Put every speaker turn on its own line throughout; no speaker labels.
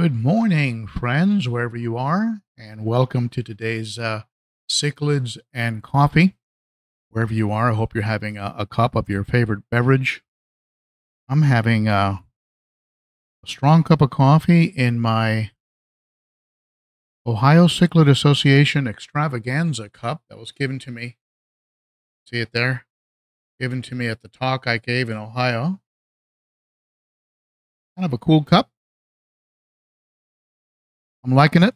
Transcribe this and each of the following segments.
Good morning, friends, wherever you are, and welcome to today's uh, Cichlids and Coffee. Wherever you are, I hope you're having a, a cup of your favorite beverage. I'm having uh, a strong cup of coffee in my Ohio Cichlid Association Extravaganza cup that was given to me. See it there? Given to me at the talk I gave in Ohio. Kind of a cool cup. I'm liking it.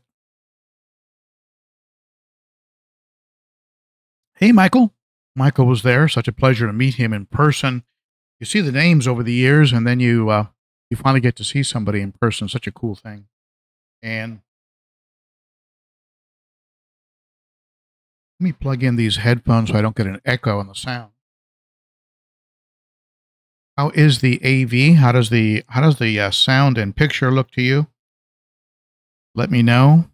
Hey, Michael. Michael was there. Such a pleasure to meet him in person. You see the names over the years, and then you uh, you finally get to see somebody in person. Such a cool thing. And let me plug in these headphones so I don't get an echo on the sound. How is the AV? How does the how does the uh, sound and picture look to you? Let me know.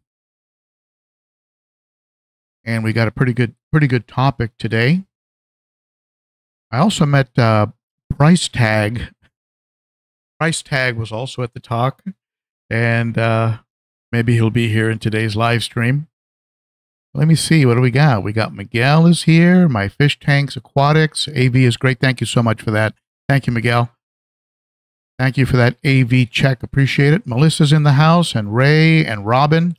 And we got a pretty good pretty good topic today. I also met uh, Price Tag. Price Tag was also at the talk, and uh, maybe he'll be here in today's live stream. Let me see. What do we got? We got Miguel is here. My Fish Tanks Aquatics. AV is great. Thank you so much for that. Thank you, Miguel. Thank you for that AV check. Appreciate it. Melissa's in the house, and Ray and Robin.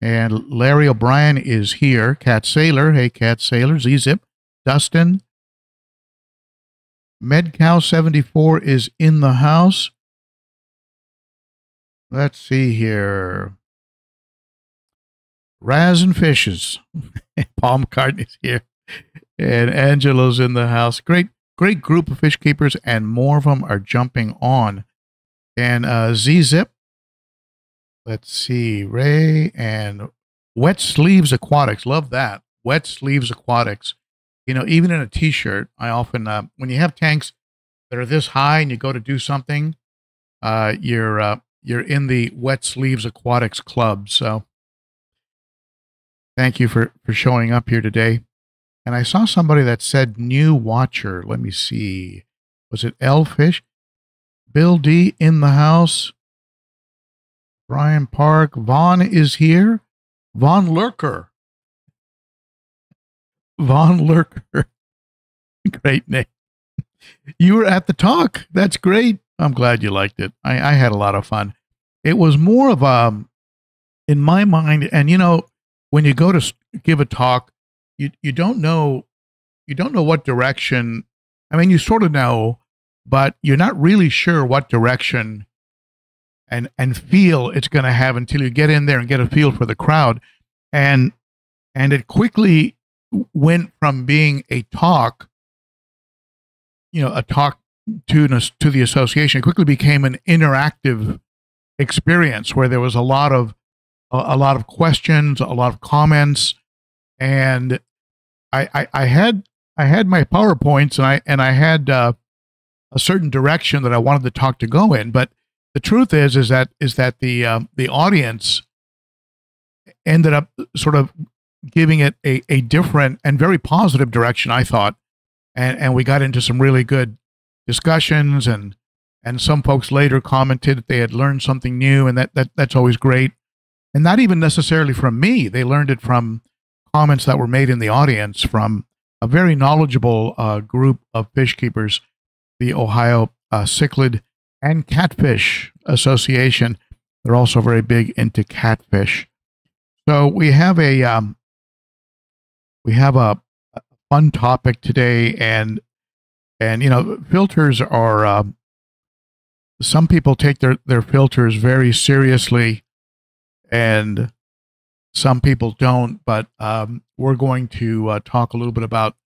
And Larry O'Brien is here. Cat Sailor. Hey, Cat Sailor. Z-Zip. Dustin. MedCow74 is in the house. Let's see here. Raz and Fishes. Paul is here. And Angelo's in the house. Great great group of fish keepers, and more of them are jumping on. And uh, Z Zip, let's see, Ray and Wet Sleeves Aquatics. Love that. Wet Sleeves Aquatics. You know, even in a t shirt, I often, uh, when you have tanks that are this high and you go to do something, uh, you're, uh, you're in the Wet Sleeves Aquatics Club. So thank you for, for showing up here today. And I saw somebody that said new watcher. Let me see. Was it Elfish? Bill D in the house. Brian Park. Vaughn is here. Vaughn Lurker. Vaughn Lurker. great name. You were at the talk. That's great. I'm glad you liked it. I, I had a lot of fun. It was more of a, um, in my mind, and you know, when you go to give a talk, you you don't know you don't know what direction I mean you sort of know but you're not really sure what direction and and feel it's going to have until you get in there and get a feel for the crowd. And and it quickly went from being a talk you know a talk to to the association. It quickly became an interactive experience where there was a lot of a, a lot of questions a lot of comments and I, I, I had I had my powerpoints and I and I had uh, a certain direction that I wanted the talk to go in. But the truth is is that is that the um, the audience ended up sort of giving it a, a different and very positive direction. I thought, and and we got into some really good discussions and and some folks later commented that they had learned something new and that, that that's always great and not even necessarily from me they learned it from comments that were made in the audience from a very knowledgeable uh, group of fish keepers, the Ohio uh, Cichlid and Catfish Association. They're also very big into catfish. So we have a um, we have a, a fun topic today, and and you know filters are um, some people take their their filters very seriously, and some people don't, but um, we're going to uh, talk a little bit about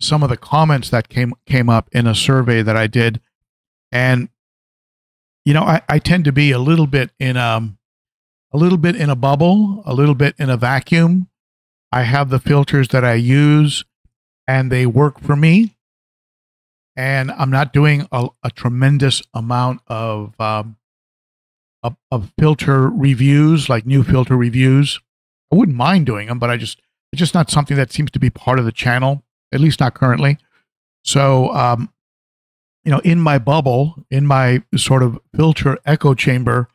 some of the comments that came came up in a survey that I did, and you know, I, I tend to be a little bit in um a little bit in a bubble, a little bit in a vacuum. I have the filters that I use, and they work for me. And I'm not doing a, a tremendous amount of um, of, of filter reviews, like new filter reviews. I wouldn't mind doing them, but I just it's just not something that seems to be part of the channel, at least not currently. So, um, you know, in my bubble, in my sort of filter echo chamber,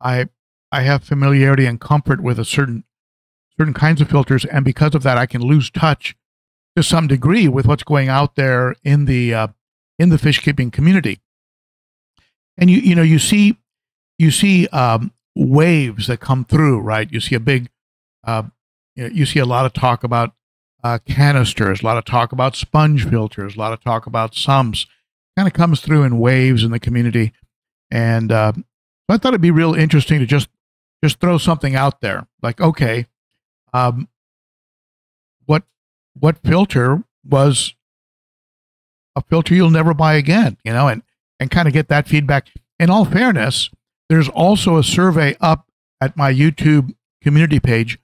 I I have familiarity and comfort with a certain certain kinds of filters, and because of that, I can lose touch to some degree with what's going out there in the uh, in the fish keeping community. And you you know you see you see um, waves that come through, right? You see a big uh, you see a lot of talk about uh, canisters, a lot of talk about sponge filters, a lot of talk about sumps. Kind of comes through in waves in the community, and uh, I thought it'd be real interesting to just just throw something out there, like okay, um, what what filter was a filter you'll never buy again, you know, and and kind of get that feedback. In all fairness, there's also a survey up at my YouTube community page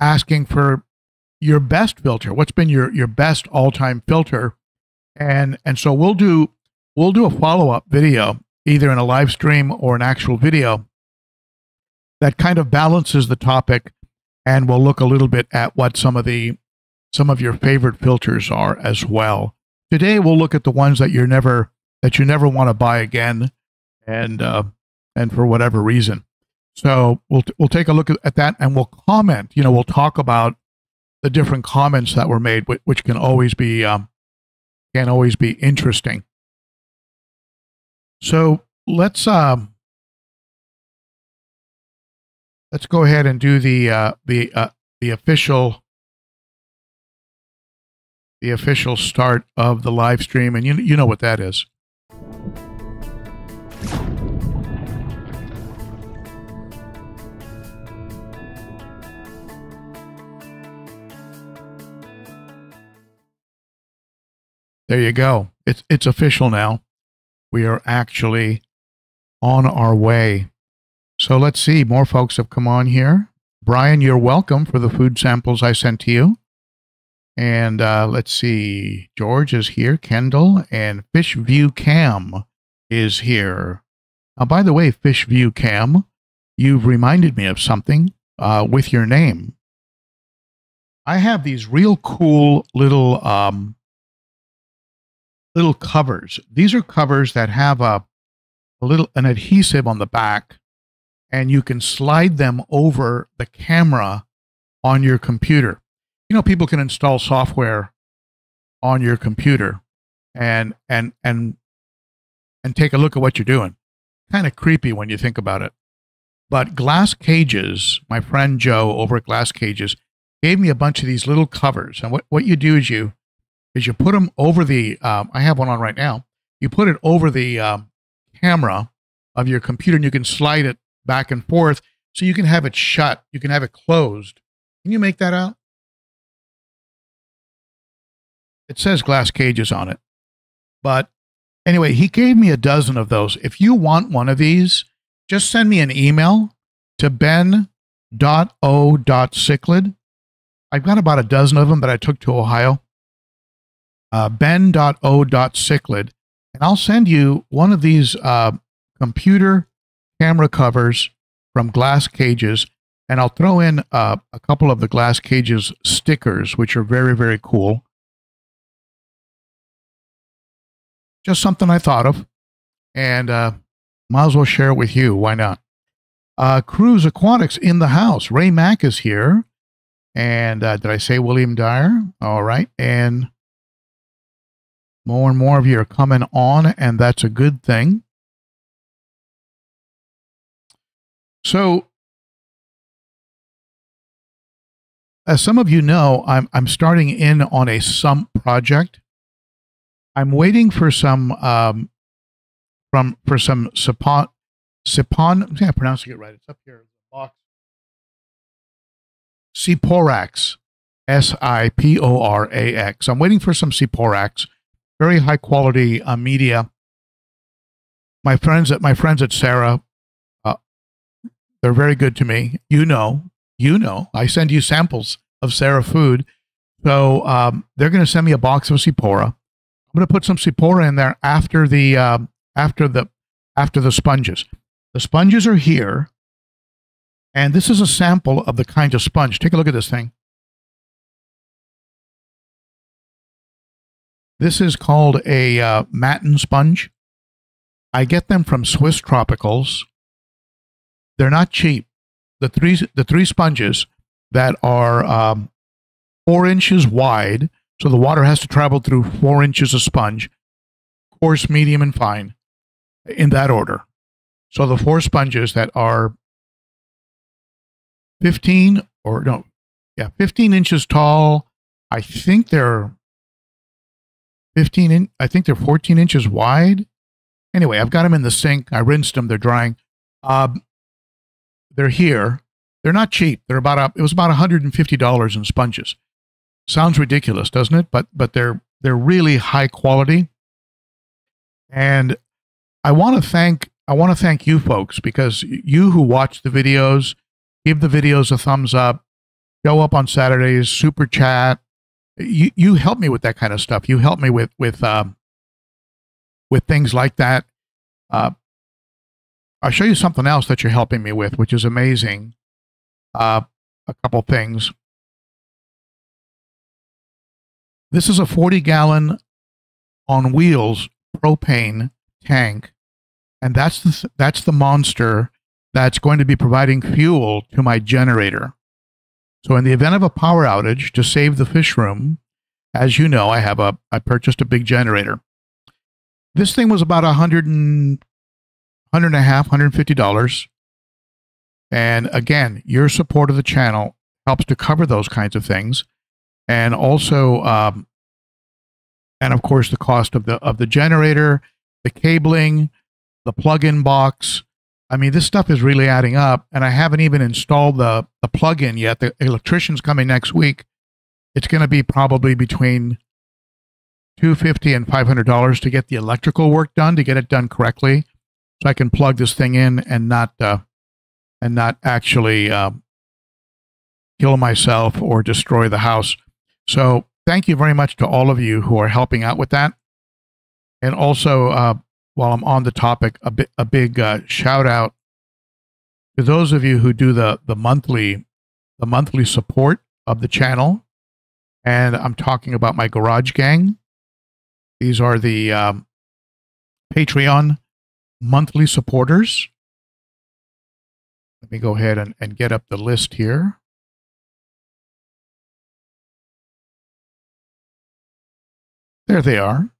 asking for your best filter. What's been your your best all-time filter? And and so we'll do we'll do a follow-up video either in a live stream or an actual video that kind of balances the topic and we'll look a little bit at what some of the some of your favorite filters are as well. Today we'll look at the ones that you're never that you never want to buy again and uh, and for whatever reason. So we'll we'll take a look at that and we'll comment. You know, we'll talk about the different comments that were made, which can always be um, can always be interesting. So let's um, let's go ahead and do the uh, the uh, the official the official start of the live stream, and you you know what that is. There you go. It's it's official now. We are actually on our way. So let's see. More folks have come on here. Brian, you're welcome for the food samples I sent to you. And uh, let's see. George is here. Kendall and Fish View Cam is here. Uh, by the way, Fish View Cam, you've reminded me of something uh, with your name. I have these real cool little um, little covers. These are covers that have a, a little an adhesive on the back, and you can slide them over the camera on your computer. You know, people can install software on your computer and and and and take a look at what you're doing. Kind of creepy when you think about it. But Glass Cages, my friend Joe over at Glass Cages, gave me a bunch of these little covers. And what, what you do is you is you put them over the, um, I have one on right now. You put it over the um, camera of your computer and you can slide it back and forth so you can have it shut. You can have it closed. Can you make that out? It says glass cages on it. But anyway, he gave me a dozen of those. If you want one of these, just send me an email to ben.o.cichlid. I've got about a dozen of them that I took to Ohio uh, ben.o.cichlid, and I'll send you one of these uh, computer camera covers from Glass Cages, and I'll throw in uh, a couple of the Glass Cages stickers, which are very, very cool. Just something I thought of, and uh, might as well share it with you. Why not? Uh, Cruise Aquatics in the house. Ray Mack is here. And uh, did I say William Dyer? All right. And more and more of you are coming on, and that's a good thing. So, as some of you know, I'm, I'm starting in on a sump project. I'm waiting for some um, from for some Sipon Sipon. I'm pronouncing it right. It's up here. Box. Siporax, S I P O R A X. I'm waiting for some Siporax very high quality uh, media. My friends at my friends at Sera, uh, they're very good to me. You know, you know, I send you samples of Sera food, so um, they're going to send me a box of Sipora. I'm going to put some Sipora in there after the uh, after the after the sponges. The sponges are here, and this is a sample of the kind of sponge. Take a look at this thing. This is called a uh, matin sponge. I get them from Swiss Tropicals. they're not cheap. The three the three sponges that are um, four inches wide, so the water has to travel through four inches of sponge, coarse, medium, and fine, in that order. So the four sponges that are 15 or no, yeah, 15 inches tall. I think they're 15 in, I think they're 14 inches wide. Anyway, I've got them in the sink. I rinsed them. They're drying. Um, they're here. They're not cheap. They're about a, it was about $150 in sponges. Sounds ridiculous, doesn't it? But but they're they're really high quality. And I want to thank I want to thank you folks because you who watch the videos, give the videos a thumbs up, show up on Saturdays, super chat. You you help me with that kind of stuff. You help me with with um, with things like that. Uh, I'll show you something else that you're helping me with, which is amazing. Uh, a couple things. This is a 40 gallon on wheels propane tank, and that's the, that's the monster that's going to be providing fuel to my generator. So in the event of a power outage, to save the fish room, as you know, I have a I purchased a big generator. This thing was about a hundred and hundred and a half, hundred and fifty dollars. And again, your support of the channel helps to cover those kinds of things, and also, um, and of course, the cost of the of the generator, the cabling, the plug-in box, I mean, this stuff is really adding up, and I haven't even installed the the plug-in yet. The electrician's coming next week. It's going to be probably between two fifty and five hundred dollars to get the electrical work done to get it done correctly, so I can plug this thing in and not uh, and not actually uh, kill myself or destroy the house. So, thank you very much to all of you who are helping out with that, and also. Uh, while I'm on the topic, a, bi- a big uh, shout out to those of you who do the the monthly the monthly support of the channel, and I'm talking about my Garage Gang. These are the um, Patreon monthly supporters. Let me go ahead and, and get up the list here. There they are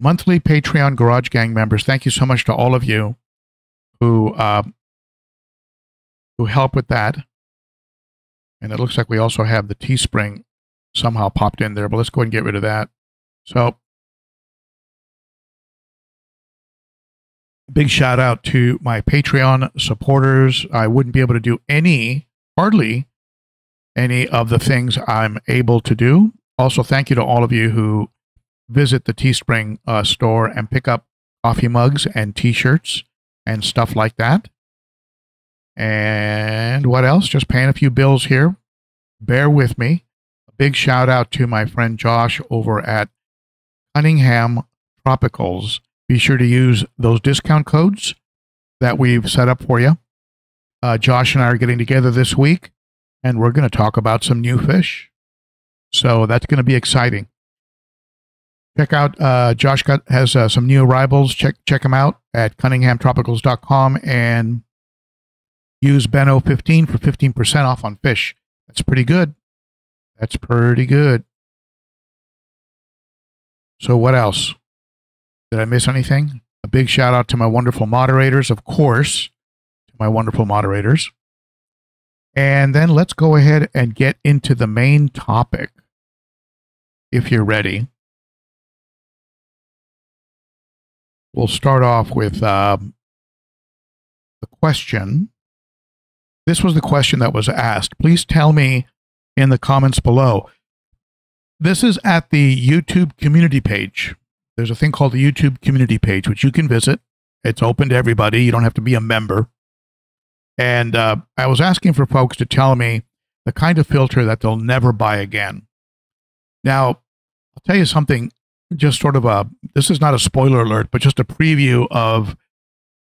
monthly Patreon Garage Gang members. Thank you so much to all of you who uh, who help with that. And it looks like we also have the Teespring somehow popped in there, but let's go ahead and get rid of that. So, big shout out to my Patreon supporters. I wouldn't be able to do any, hardly any of the things I'm able to do. Also, thank you to all of you who visit the Teespring uh, store and pick up coffee mugs and T-shirts and stuff like that. And what else? Just paying a few bills here. Bear with me. A big shout out to my friend Josh over at Cunningham Tropicals. Be sure to use those discount codes that we've set up for you. Uh, Josh and I are getting together this week, and we're going to talk about some new fish. So that's going to be exciting check out uh, Josh has uh, some new arrivals. Check check them out at cunninghamtropicals.com and use Beno15 for 15% off on fish. That's pretty good. That's pretty good. So what else? Did I miss anything? A big shout out to my wonderful moderators, of course, to my wonderful moderators. And then let's go ahead and get into the main topic if you're ready. We'll start off with um, the question. This was the question that was asked. Please tell me in the comments below. This is at the YouTube community page. There's a thing called the YouTube community page, which you can visit. It's open to everybody. You don't have to be a member. And uh, I was asking for folks to tell me the kind of filter that they'll never buy again. Now, I'll tell you something just sort of a this is not a spoiler alert, but just a preview of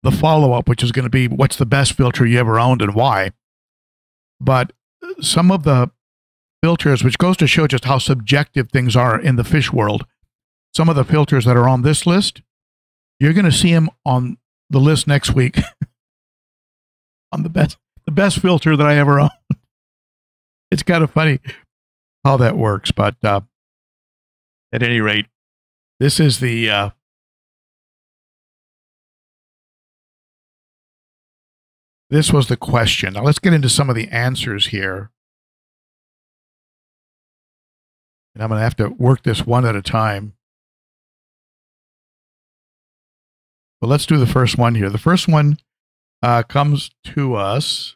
the follow up, which is going to be what's the best filter you ever owned and why. But some of the filters, which goes to show just how subjective things are in the fish world, some of the filters that are on this list, you're going to see them on the list next week. on the best the best filter that I ever owned. It's kind of funny how that works, but uh, at any rate, this is the uh, this was the question. Now let's get into some of the answers here. And I'm going to have to work this one at a time. But let's do the first one here. The first one uh, comes to us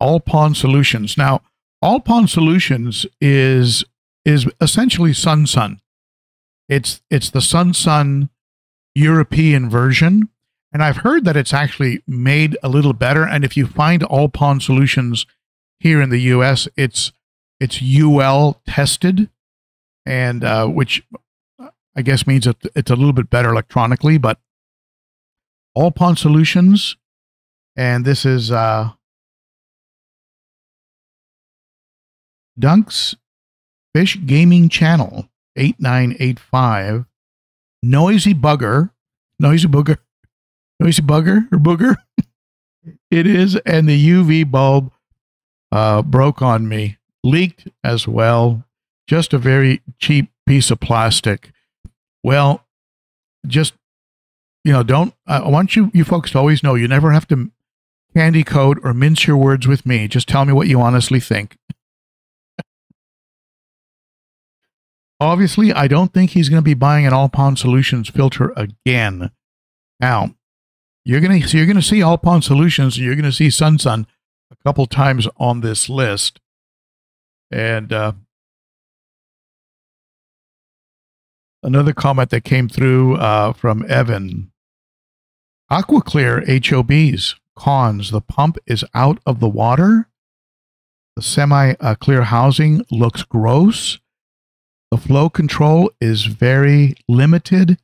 All Pond Solutions. Now, All Pond Solutions is is essentially Sun Sun. It's it's the Sun Sun European version, and I've heard that it's actually made a little better. And if you find All Pond Solutions here in the U.S., it's it's UL tested, and uh, which I guess means that it's a little bit better electronically. But All Pond Solutions, and this is uh, Dunks Fish Gaming Channel 8985. Noisy Bugger. Noisy Booger. Noisy Bugger or Booger. it is. And the UV bulb uh, broke on me. Leaked as well. Just a very cheap piece of plastic. Well, just, you know, don't, I want you, you folks to always know you never have to candy coat or mince your words with me. Just tell me what you honestly think. Obviously, I don't think he's going to be buying an All Pond Solutions filter again. Now, you're going to so you're going to see All Pond Solutions you're going to see Sun Sun a couple times on this list. And uh, another comment that came through uh, from Evan Aquaclear HOBs cons the pump is out of the water. The semi uh, clear housing looks gross. The flow control is very limited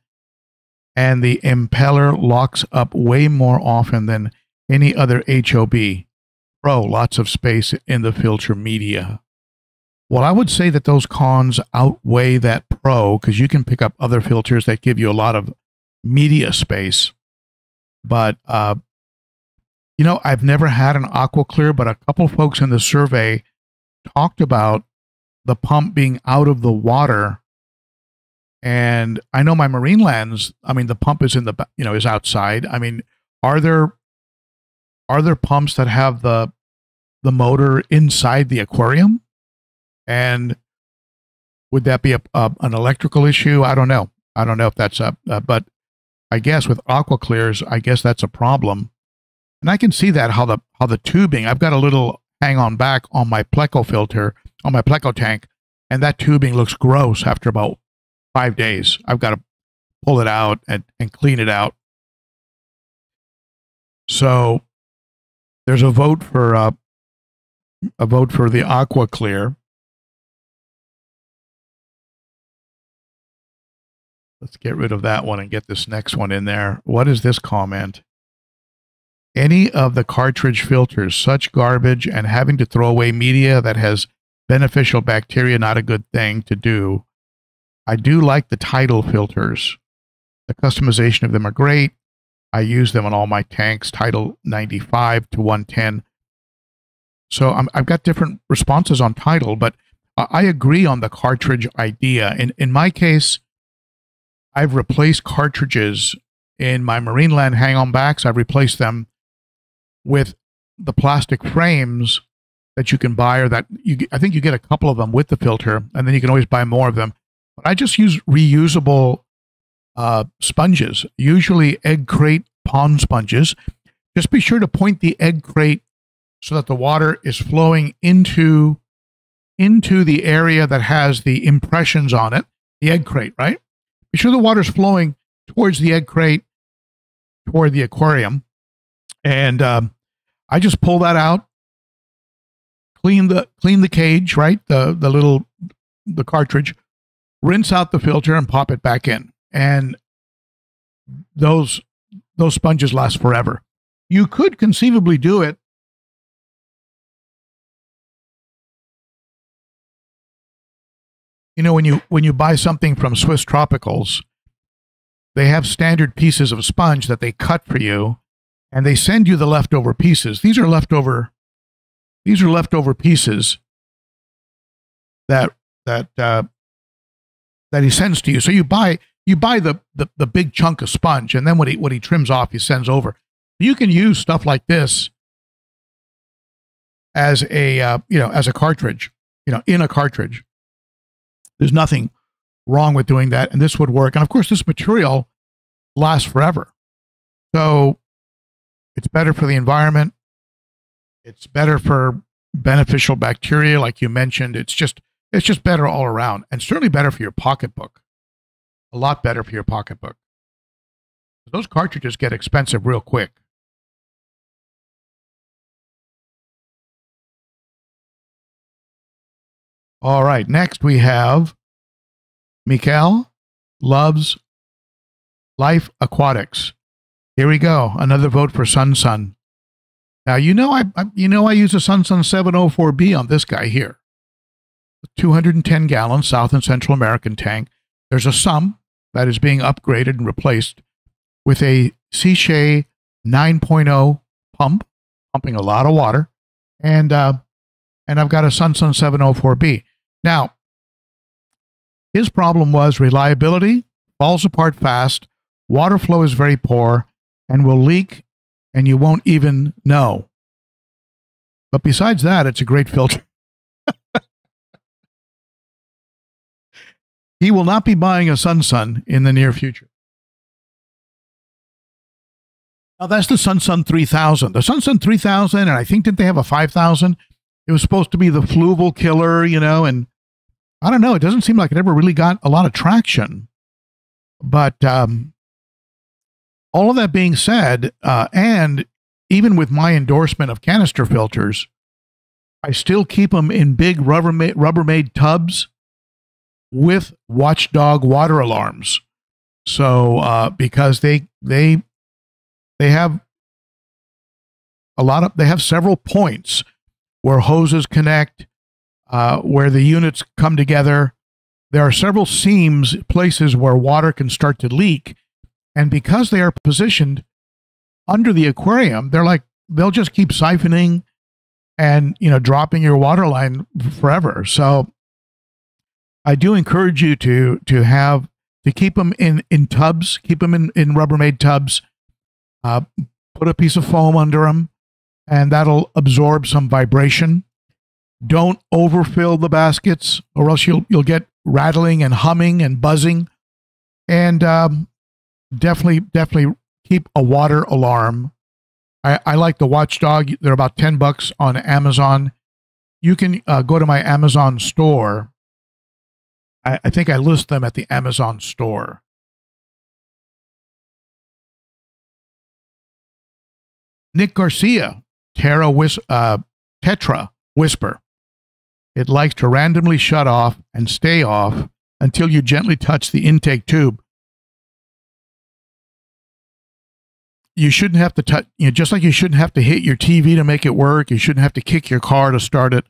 and the impeller locks up way more often than any other HOB. Pro, lots of space in the filter media. Well, I would say that those cons outweigh that pro because you can pick up other filters that give you a lot of media space. But, uh, you know, I've never had an AquaClear, but a couple folks in the survey talked about the pump being out of the water. And I know my Marinelands, I mean, the pump is in the, you know, is outside. I mean, are there, are there pumps that have the, the motor inside the aquarium? And would that be a, a an electrical issue? I don't know. I don't know if that's a, a but I guess with aqua clears, I guess that's a problem. And I can see that how the how the tubing. I've got a little hang on back on my Pleco filter on my Pleco tank, and that tubing looks gross after about five days. I've got to pull it out and, and clean it out. So there's a vote for uh, a vote for the Aqua Clear. Let's get rid of that one and get this next one in there. What is this comment? Any of the cartridge filters, such garbage and having to throw away media that has beneficial bacteria not a good thing to do. I do like the tidal filters. The customization of them are great. I use them on all my tanks, tidal 95 to 110. So i have got different responses on tidal, but I agree on the cartridge idea. In, in my case, I've replaced cartridges in my Marineland hang on backs. I've replaced them with the plastic frames that you can buy or that you I think you get a couple of them with the filter and then you can always buy more of them. But I just use reusable uh, sponges, usually egg crate pond sponges. Just be sure to point the egg crate so that the water is flowing into into the area that has the impressions on it, the egg crate, right? Be sure the water's flowing towards the egg crate, toward the aquarium. And um, I just pull that out, clean the clean the cage, right? The the little the cartridge, rinse out the filter and pop it back in. And those those sponges last forever. You could conceivably do it you know when you when you buy something from Swiss Tropicals, they have standard pieces of sponge that they cut for you, and they send you the leftover pieces. These are leftover. These are leftover pieces that that uh, that he sends to you. So you buy you buy the, the the big chunk of sponge, and then what he what he trims off, he sends over. You can use stuff like this as a uh, you know as a cartridge, you know, in a cartridge. There's nothing wrong with doing that, and this would work. And of course, this material lasts forever, so it's better for the environment. It's better for beneficial bacteria, like you mentioned. It's just it's just better all around, and certainly better for your pocketbook. A lot better for your pocketbook. Those cartridges get expensive real quick. All right, next we have Mikael loves Life Aquatics. Here we go. Another vote for Sun Sun. Now you know I, I you know I use a Sun Sun 704B on this guy here. 210 gallon South and Central American tank. There's a sum that is being upgraded and replaced with a Sicce 9.0 pump, pumping a lot of water, and uh, and I've got a Sun Sun 704B. Now, his problem was reliability, falls apart fast, water flow is very poor, and will leak, and you won't even know. But besides that, it's a great filter. he will not be buying a Sun Sun in the near future. Now that's the Sun Sun 3000. The Sun Sun 3000, and I think that they have a 5000. It was supposed to be the fluval killer, you know, and I don't know. It doesn't seem like it ever really got a lot of traction. But um, all of that being said, uh, and even with my endorsement of canister filters, I still keep them in big Rubbermaid, Rubbermaid tubs with watchdog water alarms. So uh, because they they they have a lot of they have several points where hoses connect uh, where the units come together. There are several seams, places where water can start to leak. And because they are positioned under the aquarium, they're like, they'll just keep siphoning and, you know, dropping your water line forever. So I do encourage you to, to have, to keep them in, in tubs, keep them in, in Rubbermaid tubs, uh, put a piece of foam under them, and that'll absorb some vibration. Don't overfill the baskets, or else you'll you'll get rattling and humming and buzzing. And um, definitely, definitely keep a water alarm. I, I like the Watchdog. They're about ten bucks on Amazon. You can uh, go to my Amazon store. I, I think I list them at the Amazon store. Nick Garcia, Terra Whis- uh, Tetra Whisper. It likes to randomly shut off and stay off until you gently touch the intake tube. You shouldn't have to touch, you know, just like you shouldn't have to hit your TV to make it work, you shouldn't have to kick your car to start it.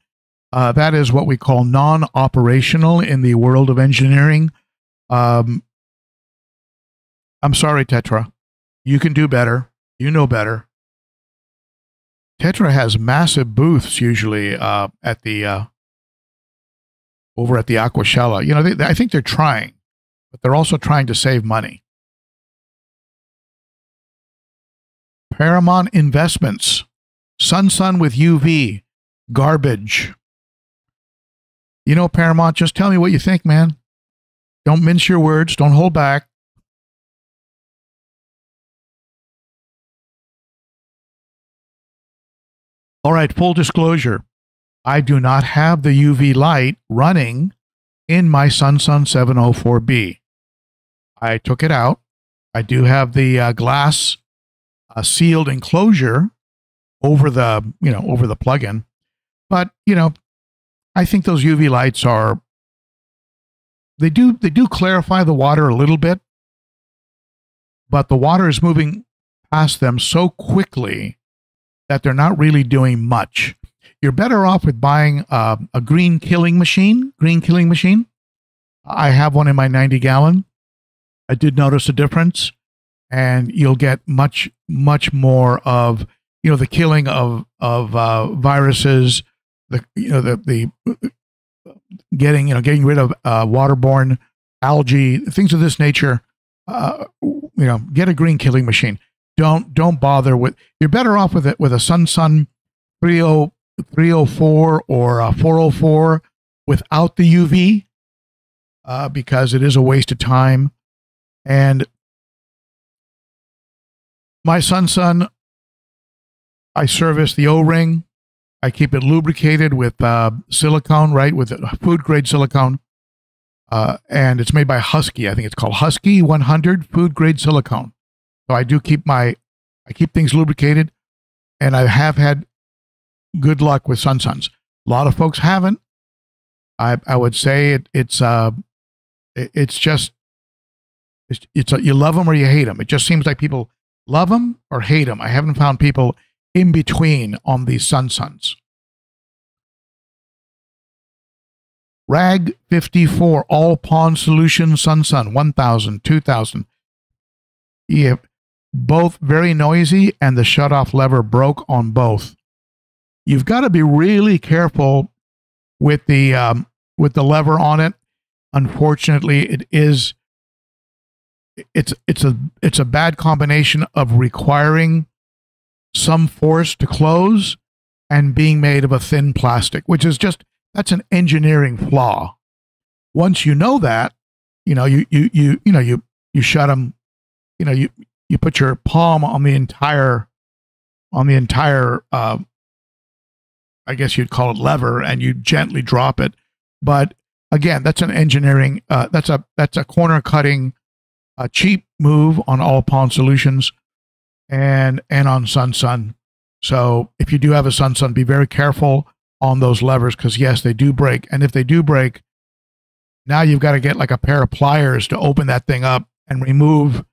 Uh, that is what we call non operational in the world of engineering. Um, I'm sorry, Tetra. You can do better. You know better. Tetra has massive booths usually uh, at the uh, over at the Aquashella. You know, they, I think they're trying, but they're also trying to save money. Paramount Investments, Sun Sun with UV, garbage. You know, Paramount, just tell me what you think, man. Don't mince your words, don't hold back. All right, full disclosure. I do not have the UV light running in my SunSun 704B. I took it out. I do have the uh, glass uh, sealed enclosure over the, you know, over the plug-in. But, you know, I think those UV lights are they do they do clarify the water a little bit, but the water is moving past them so quickly that they're not really doing much you're better off with buying a green killing machine. Green killing machine. I have one in my 90 gallon. I did notice a difference, and you'll get much much more of you know the killing of of uh, viruses, the you know the the getting you know getting rid of uh, waterborne algae, things of this nature. Uh, you know, get a green killing machine. Don't don't bother with. You're better off with it with a Sun Sun 30, 304 or a 404 without the UV uh, because it is a waste of time. And my Sun Sun, I service the O ring. I keep it lubricated with uh, silicone, right, with food grade silicone. Uh, and it's made by Husky. I think it's called Husky 100 food grade silicone. So I do keep my, I keep things lubricated, and I have had good luck with Sun Suns. A lot of folks haven't. I I would say it, it's uh, it, it's just it's, it's a, you love them or you hate them. It just seems like people love them or hate them. I haven't found people in between on these Sun Suns. Rag 54, All Pond Solution Sun Sun, 1000, 2000. Yeah, both very noisy, and the shut-off lever broke on both. You've got to be really careful with the um, with the lever on it. Unfortunately, it is it's it's a it's a bad combination of requiring some force to close and being made of a thin plastic, which is just that's an engineering flaw. Once you know that, you know you you you you know you you shut them, you know you you put your palm on the entire on the entire uh, I guess you'd call it lever, and you gently drop it. But again, that's an engineering. Uh, that's a that's a corner cutting, uh, cheap move on All Pond Solutions, and and on Sun Sun. So if you do have a Sun Sun, be very careful on those levers because yes, they do break, and if they do break, now you've got to get like a pair of pliers to open that thing up and remove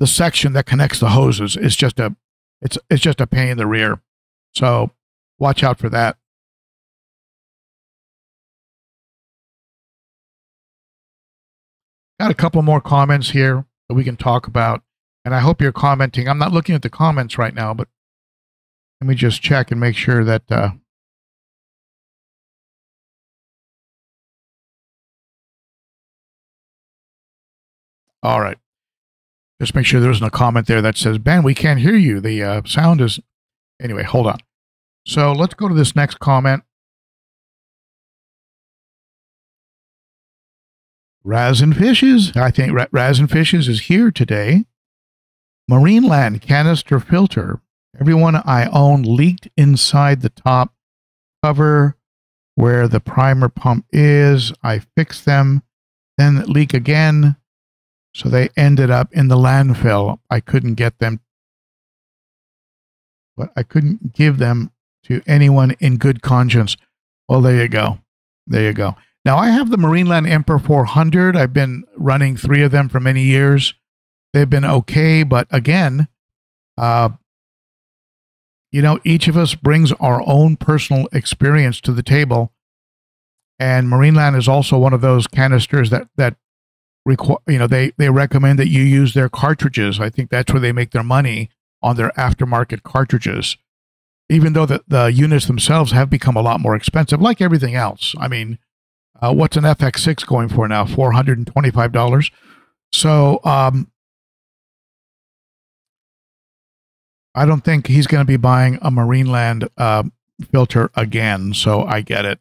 the section that connects the hoses. It's just a it's it's just a pain in the rear. So watch out for that. Got a couple more comments here that we can talk about. And I hope you're commenting. I'm not looking at the comments right now, but let me just check and make sure that. Uh, all right. Just make sure there isn't a comment there that says, Ben, we can't hear you. The uh, sound is. Anyway, hold on. So let's go to this next comment. Raz and Fishes. I think Razin Fishes is here today. Marineland canister filter. Everyone I own leaked inside the top cover where the primer pump is. I fixed them, then leak again. So they ended up in the landfill. I couldn't get them, but I couldn't give them to anyone in good conscience. Well, there you go. There you go. Now, I have the Marineland Emperor 400. I've been running three of them for many years. They've been okay, but again, uh, you know, each of us brings our own personal experience to the table. And Marineland is also one of those canisters that, that require, you know, they, they recommend that you use their cartridges. I think that's where they make their money on their aftermarket cartridges even though the, the units themselves have become a lot more expensive, like everything else. I mean, uh, what's an FX6 going for now? $425. So um, I don't think he's going to be buying a Marineland uh, filter again. So I get it.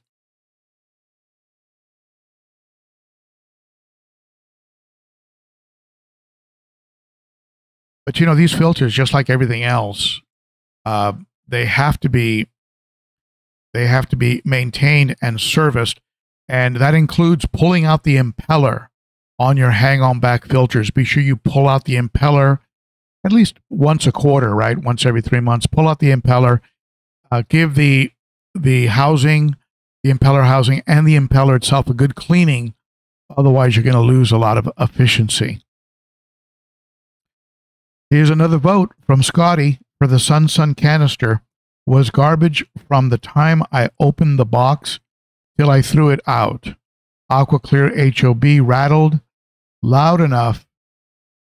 But you know, these filters, just like everything else, uh, they have to be they have to be maintained and serviced and that includes pulling out the impeller on your hang on back filters. Be sure you pull out the impeller at least once a quarter right? Once every three months. Pull out the impeller. Uh, give the the housing the impeller housing and the impeller itself a good cleaning. Otherwise you're going to lose a lot of efficiency. Here's another vote from scotty for the Sun Sun canister. Was garbage from the time I opened the box till I threw it out. Aqua Clear HOB rattled loud enough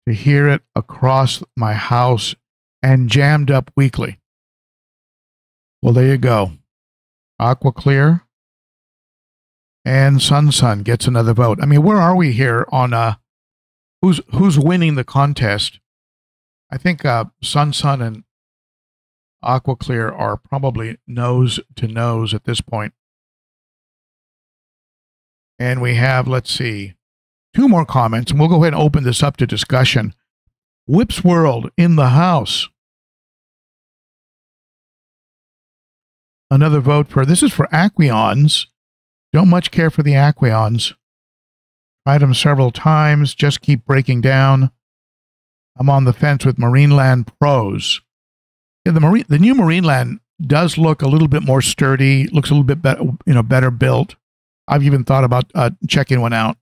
to hear it across my house and jammed up weekly. Well, there you go. Aqua Clear and Sun Sun gets another vote. I mean, where are we here on uh who's who's winning the contest? I think uh Sun Sun and Aqua Clear are probably nose to nose at this point. And we have, let's see, two more comments, and we'll go ahead and open this up to discussion. Whips World in the house. Another vote for this is for Aqueons. Don't much care for the Aqueons. Tried them several times, just keep breaking down. I'm on the fence with Marineland Pros. Yeah, the marine, the new Marineland does look a little bit more sturdy. Looks a little bit better, you know, better built. I've even thought about uh, checking one out.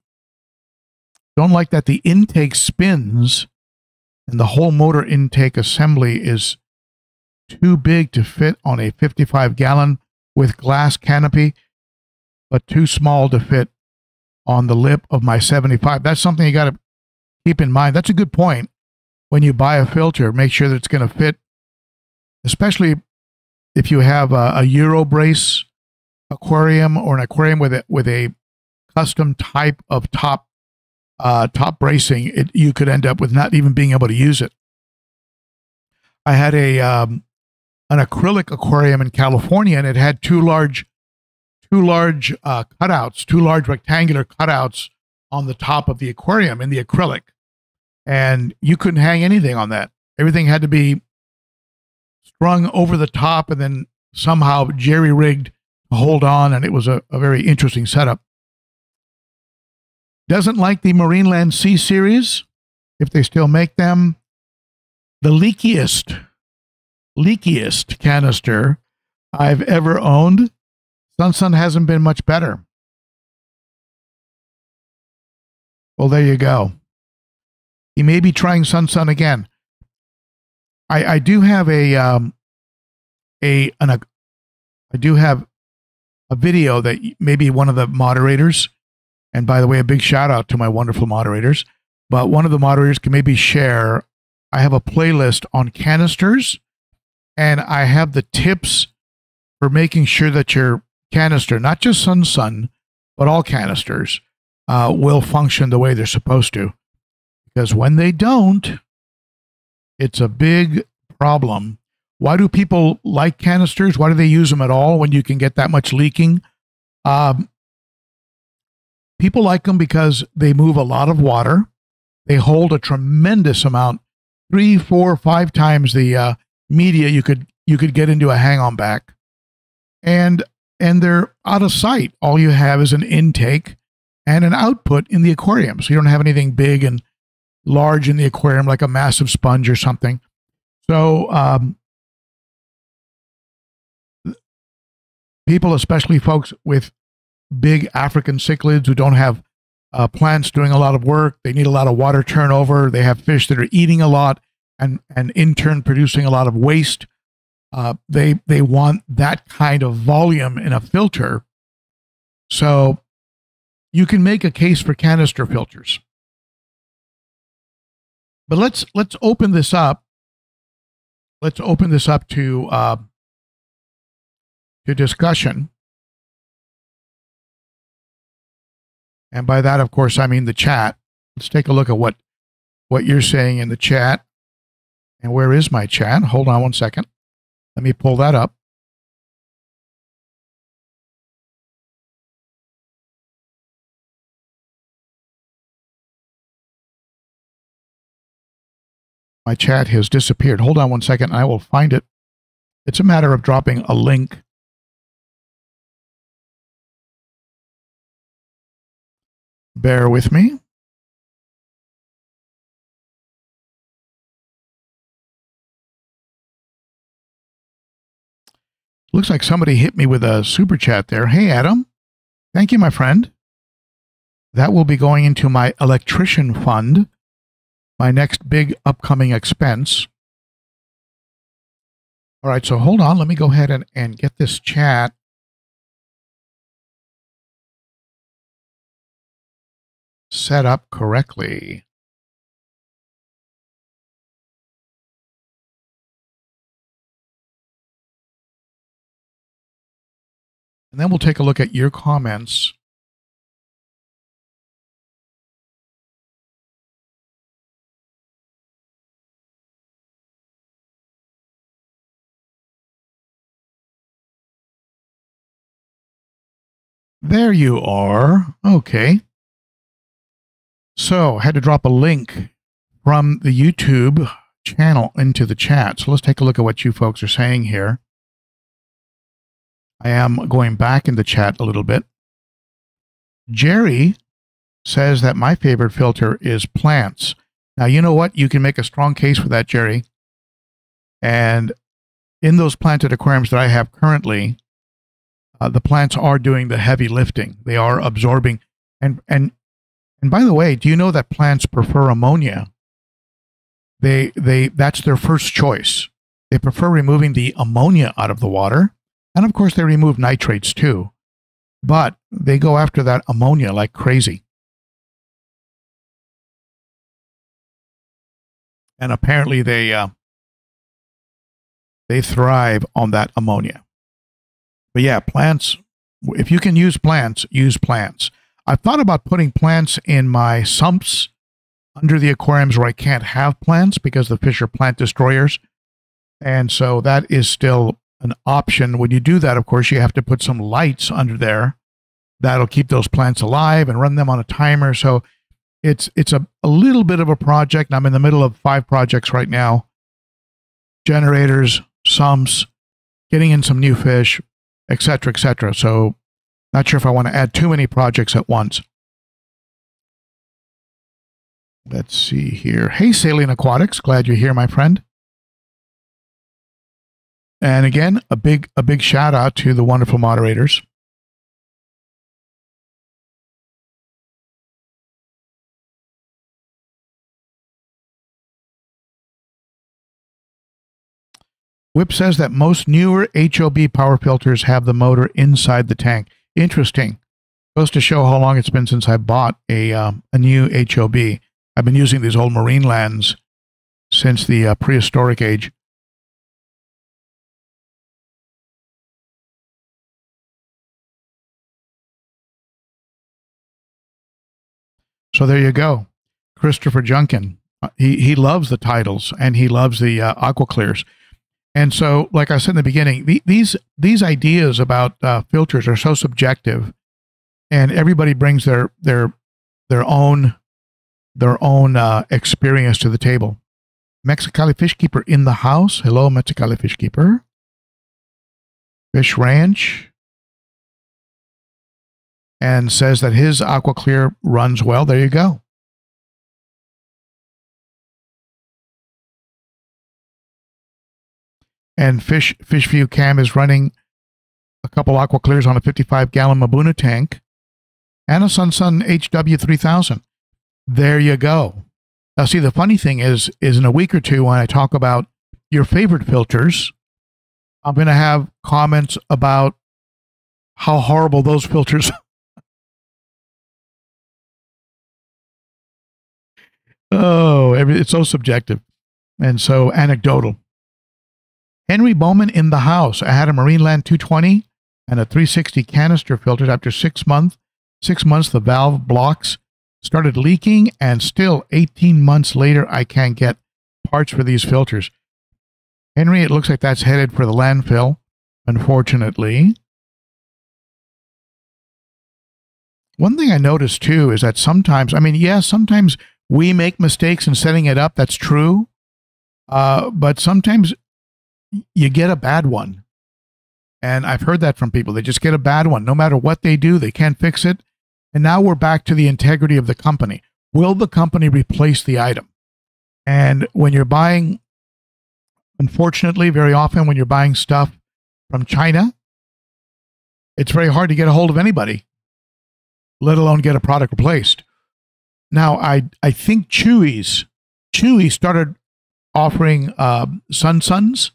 Don't like that the intake spins and the whole motor intake assembly is too big to fit on a 55 gallon with glass canopy, but too small to fit on the lip of my 75. That's something you got to keep in mind. That's a good point. When you buy a filter, make sure that it's going to fit, especially if you have a, a Euro-Brace aquarium or an aquarium with a, with a custom type of top uh, top bracing, it, you could end up with not even being able to use it. I had a um, an acrylic aquarium in California, and it had two large two large uh, cutouts, two large rectangular cutouts on the top of the aquarium in the acrylic, and you couldn't hang anything on that. Everything had to be strung over the top and then somehow jerry rigged hold on, and it was a, a very interesting setup. Doesn't like the Marineland C series, if they still make them. The leakiest, leakiest canister I've ever owned. Sun Sun hasn't been much better. Well, there you go. He may be trying Sun Sun again. I, I do have a um, a an a, I do have a video that maybe one of the moderators and by the way, a big shout out to my wonderful moderators. But one of the moderators can maybe share. I have a playlist on canisters, and I have the tips for making sure that your canister, not just Sun Sun, but all canisters, uh, will function the way they're supposed to. Because when they don't, it's a big problem. Why do people like canisters? Why do they use them at all when you can get that much leaking? Um, People like them because they move a lot of water. They hold a tremendous amount, three, four, five times the uh, media you could you could get into a hang on back, and and they're out of sight. All you have is an intake and an output in the aquarium, so you don't have anything big and large in the aquarium like a massive sponge or something. So um, people, especially folks with big African cichlids who don't have uh, plants doing a lot of work. They need a lot of water turnover. They have fish that are eating a lot and, and in turn producing a lot of waste. Uh, they they want that kind of volume in a filter. So you can make a case for canister filters. But let's let's open this up. Let's open this up to uh, to discussion. And by that, of course, I mean the chat. Let's take a look at what, what you're saying in the chat. And where is my chat? Hold on one second. Let me pull that up. My chat has disappeared. Hold on one second. I will find it. It's a matter of dropping a link Bear with me. Looks like somebody hit me with a super chat there. Hey, Adam. Thank you, my friend. That will be going into my electrician fund, my next big upcoming expense. All right, so hold on. Let me go ahead and, and get this chat set up correctly. And then we'll take a look at your comments. There you are. Okay. So, I had to drop a link from the YouTube channel into the chat. So, let's take a look at what you folks are saying here. I am going back in the chat a little bit. Jerry says that my favorite filter is plants. Now, you know what? You can make a strong case for that, Jerry. And in those planted aquariums that I have currently, uh, the plants are doing the heavy lifting. They are absorbing. And, and, and by the way, do you know that plants prefer ammonia? They, they, that's their first choice. They prefer removing the ammonia out of the water and of course, they remove nitrates too. But they go after that ammonia like crazy. And apparently they uh, they thrive on that ammonia. But yeah, plants, if you can use plants, use plants. I've thought about putting plants in my sumps under the aquariums where I can't have plants because the fish are plant destroyers. And so that is still an option. When you do that, of course, you have to put some lights under there that'll keep those plants alive and run them on a timer. So it's it's a, a little bit of a project. I'm in the middle of five projects right now. Generators, sumps, getting in some new fish, etc., etc. So not sure if I want to add too many projects at once. Let's see here. Hey, Salient Aquatics. Glad you're here, my friend. And again, a big a big shout out to the wonderful moderators. Whip says that most newer HOB power filters have the motor inside the tank. Interesting. Goes to show how long it's been since I bought a um, a new HOB. I've been using these old marine lands since the uh, prehistoric age. So there you go. Christopher Junkin. Uh, he, he loves the Tidals and he loves the uh, aqua clears. And so, like I said in the beginning, the, these these ideas about uh, filters are so subjective, and everybody brings their their their own their own uh, experience to the table. Mexicali Fish Keeper in the house. Hello, Mexicali Fish Keeper. Fish Ranch and says that his Aqua Clear runs well. There you go. And Fish Fish View Cam is running a couple AquaClears on a 55 gallon Mbuna tank and a Sun Sun HW3000. There you go. Now, see, the funny thing is, is in a week or two when I talk about your favorite filters, I'm going to have comments about how horrible those filters Oh, every, it's so subjective and so anecdotal. Henry Bowman in the house. I had a Marineland 220 and a 360 canister filtered. After six months, six months, the valve blocks started leaking, and still 18 months later, I can't get parts for these filters. Henry, it looks like that's headed for the landfill, unfortunately. One thing I noticed too is that sometimes, I mean, yes, yeah, sometimes we make mistakes in setting it up. That's true. Uh, but sometimes you get a bad one. And I've heard that from people. They just get a bad one. No matter what they do, they can't fix it. And now we're back to the integrity of the company. Will the company replace the item? And when you're buying, unfortunately, very often when you're buying stuff from China, it's very hard to get a hold of anybody, let alone get a product replaced. Now, I I think Chewy's Chewy started offering uh, Sun Suns.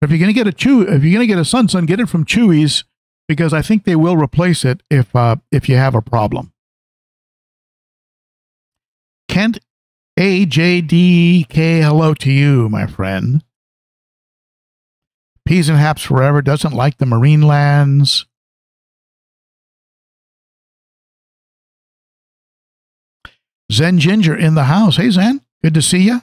But if you're going to get a chew, if you're going to get a Sun Sun, get it from Chewy's because I think they will replace it if uh, if you have a problem. Kent A J D K, hello to you, my friend. Peas and Haps Forever doesn't like the marine lands. Zen Ginger in the house. Hey, Zen, good to see you.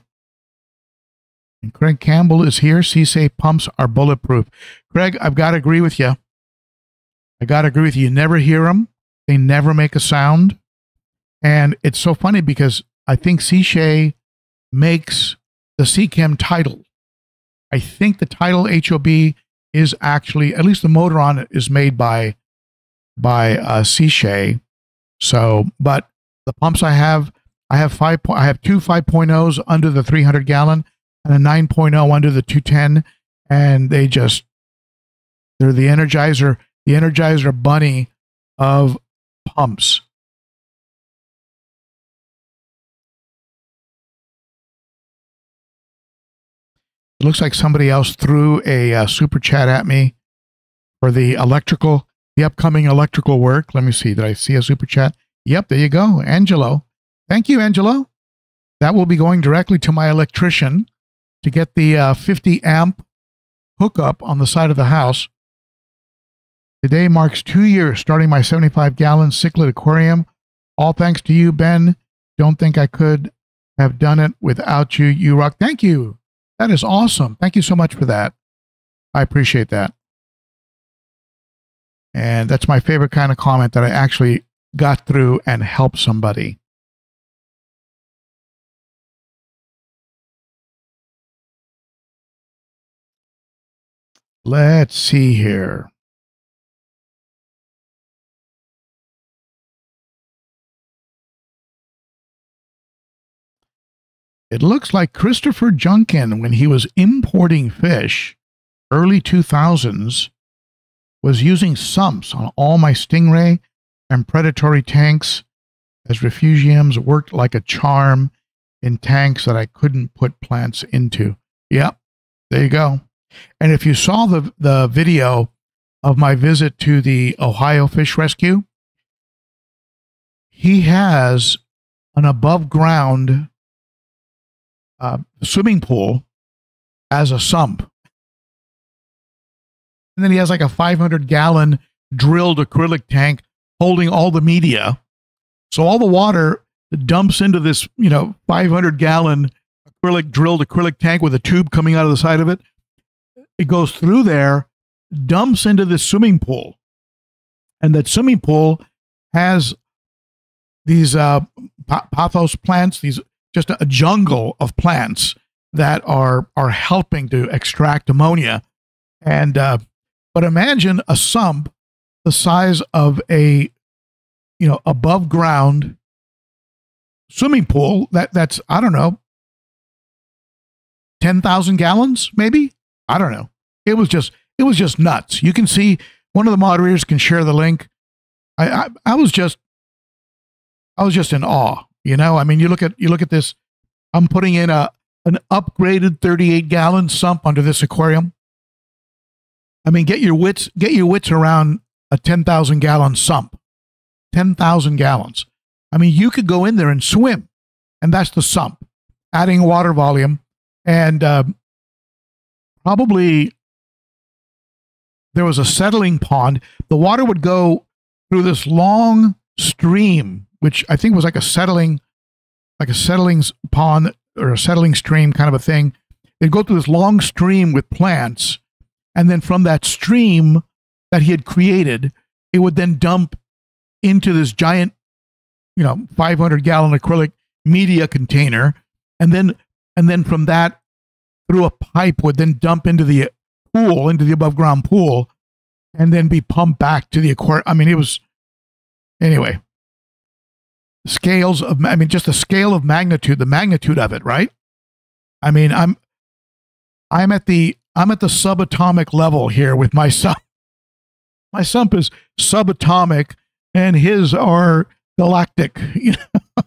And Craig Campbell is here. Sicce pumps are bulletproof. Craig, I've got to agree with you. I got to agree with you. You never hear them. They never make a sound. And it's so funny because I think Sicce makes the Seachem Tidal. I think the Tidal HOB is actually, at least the motor on it is made by by uh, Sicce. So, but the pumps I have, I have five. I have two 5.0s under the 300 gallon and a 9.0 under the 210, and they just they're the Energizer, the Energizer bunny of pumps. It looks like somebody else threw a uh, super chat at me for the electrical, the upcoming electrical work. Let me see. Did I see a super chat? Yep, there you go, Angelo. Thank you, Angelo. That will be going directly to my electrician to get the uh, 50 amp hookup on the side of the house. Today marks two years starting my 75 gallon cichlid aquarium. All thanks to you, Ben. Don't think I could have done it without you. You rock. Thank you. That is awesome. Thank you so much for that. I appreciate that. And that's my favorite kind of comment that I actually got through and helped somebody. Let's see here. It looks like Christopher Junkin, when he was importing fish early 2000s, was using sumps on all my stingray and predatory tanks as refugiums worked like a charm in tanks that I couldn't put plants into. Yep, there you go. And if you saw the, the video of my visit to the Ohio Fish Rescue, he has an above ground uh, swimming pool as a sump. And then he has like a 500 gallon drilled acrylic tank holding all the media. So all the water dumps into this, you know, 500 gallon acrylic drilled acrylic tank with a tube coming out of the side of it it goes through there, dumps into the swimming pool. And that swimming pool has these uh, pothos plants, these just a jungle of plants that are are helping to extract ammonia. And uh, but imagine a sump the size of a you know above ground swimming pool that that's I don't know ten thousand gallons maybe I don't know. It was just it was just nuts. You can see one of the moderators can share the link. I, I I, was just I was just in awe. You know, I mean, you look at you look at this. I'm putting in a an upgraded 38 gallon sump under this aquarium. I mean, get your wits get your wits around a 10,000 gallon sump. 10,000 gallons. I mean, you could go in there and swim, and that's the sump, adding water volume and uh, probably there was a settling pond. The water would go through this long stream, which I think was like a settling, like a settling pond or a settling stream kind of a thing. It'd go through this long stream with plants. And then from that stream that he had created, it would then dump into this giant, you know, 500 gallon acrylic media container. And then, and then from that, through a pipe would then dump into the pool, into the above ground pool, and then be pumped back to the aquarium. I mean, it was, anyway, scales of, I mean, just the scale of magnitude, the magnitude of it, right? I mean, I'm, I'm at the, I'm at the subatomic level here with my sump. My sump is subatomic and his are galactic, you know,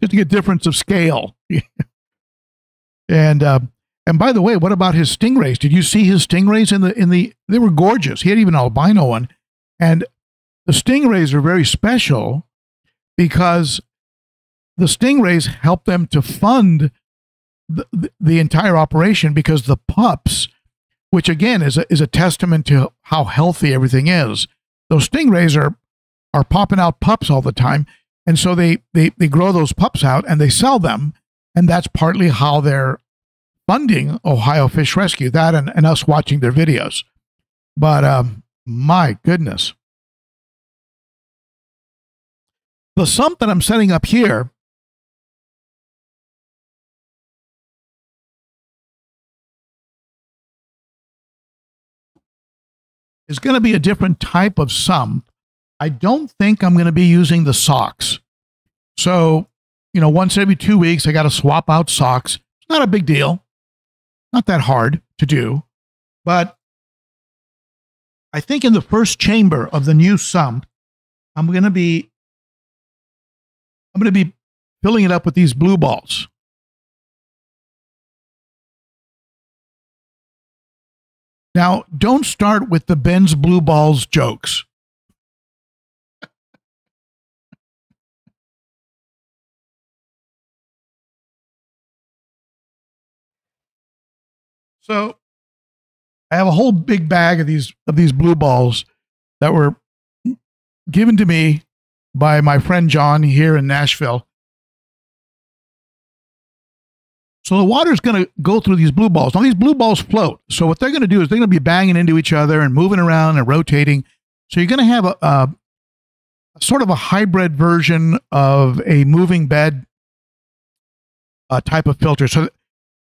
just to get difference of scale. and, uh, and by the way, what about his stingrays? Did you see his stingrays in the in the? They were gorgeous. He had even an albino one, and the stingrays are very special because the stingrays help them to fund the, the, entire operation because the pups, which again is a, is a testament to how healthy everything is. Those stingrays are are popping out pups all the time. And so they, they, they grow those pups out and they sell them. And that's partly how they're funding Ohio Fish Rescue, that and, and us watching their videos. But um, my goodness. The sump that I'm setting up here is going to be a different type of sump. I don't think I'm going to be using the socks. So, you know, once every two weeks, I got to swap out socks. It's not a big deal, not that hard to do. But I think in the first chamber of the new sump, I'm going to be I'm going to be filling it up with these blue balls. Now, don't start with the Ben's blue balls jokes. So, I have a whole big bag of these of these blue balls that were given to me by my friend John here in Nashville. So the water is going to go through these blue balls. Now these blue balls float. So what they're going to do is they're going to be banging into each other and moving around and rotating. So you're going to have a, a, a sort of a hybrid version of a moving bed uh, type of filter. So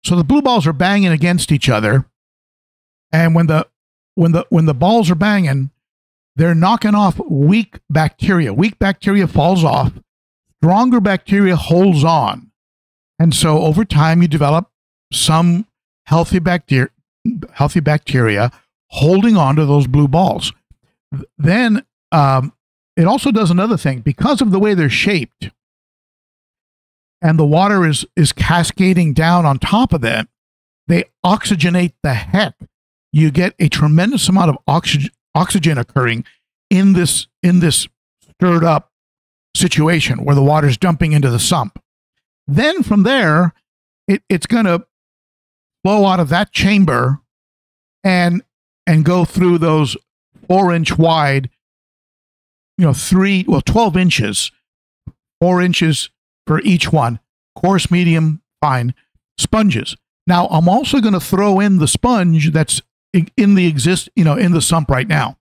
so the blue balls are banging against each other, and when the when the when the balls are banging, they're knocking off weak bacteria. Weak bacteria falls off. Stronger bacteria holds on. And so over time, you develop some healthy bacteria, healthy bacteria holding on to those blue balls. Then um, it also does another thing because of the way they're shaped, and the water is is cascading down on top of that. They oxygenate the heck. You get a tremendous amount of oxygen oxygen occurring in this in this stirred up situation where the water's dumping into the sump. Then from there, it, it's going to flow out of that chamber and and go through those four inch wide, you know, three well twelve inches, four inches for each one, coarse, medium, fine sponges. Now I'm also going to throw in the sponge that's in the exist, you know, in the sump right now.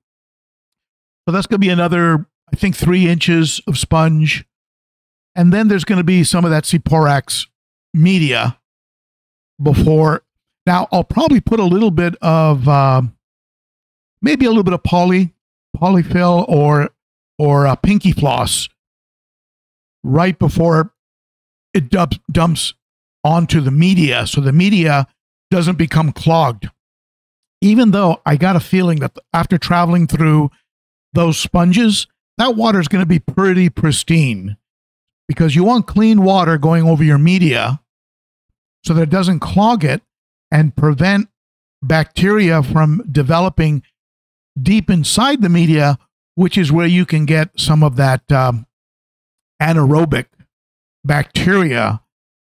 So that's going to be another, I think, three inches of sponge and then there's going to be some of that Siporax media before. Now, I'll probably put a little bit of, uh, maybe a little bit of poly, polyfill or, or uh, pinky floss right before it dumps, dumps onto the media. So the media doesn't become clogged. Even though I got a feeling that after traveling through those sponges, that water is going to be pretty pristine because you want clean water going over your media so that it doesn't clog it and prevent bacteria from developing deep inside the media, which is where you can get some of that um, anaerobic bacteria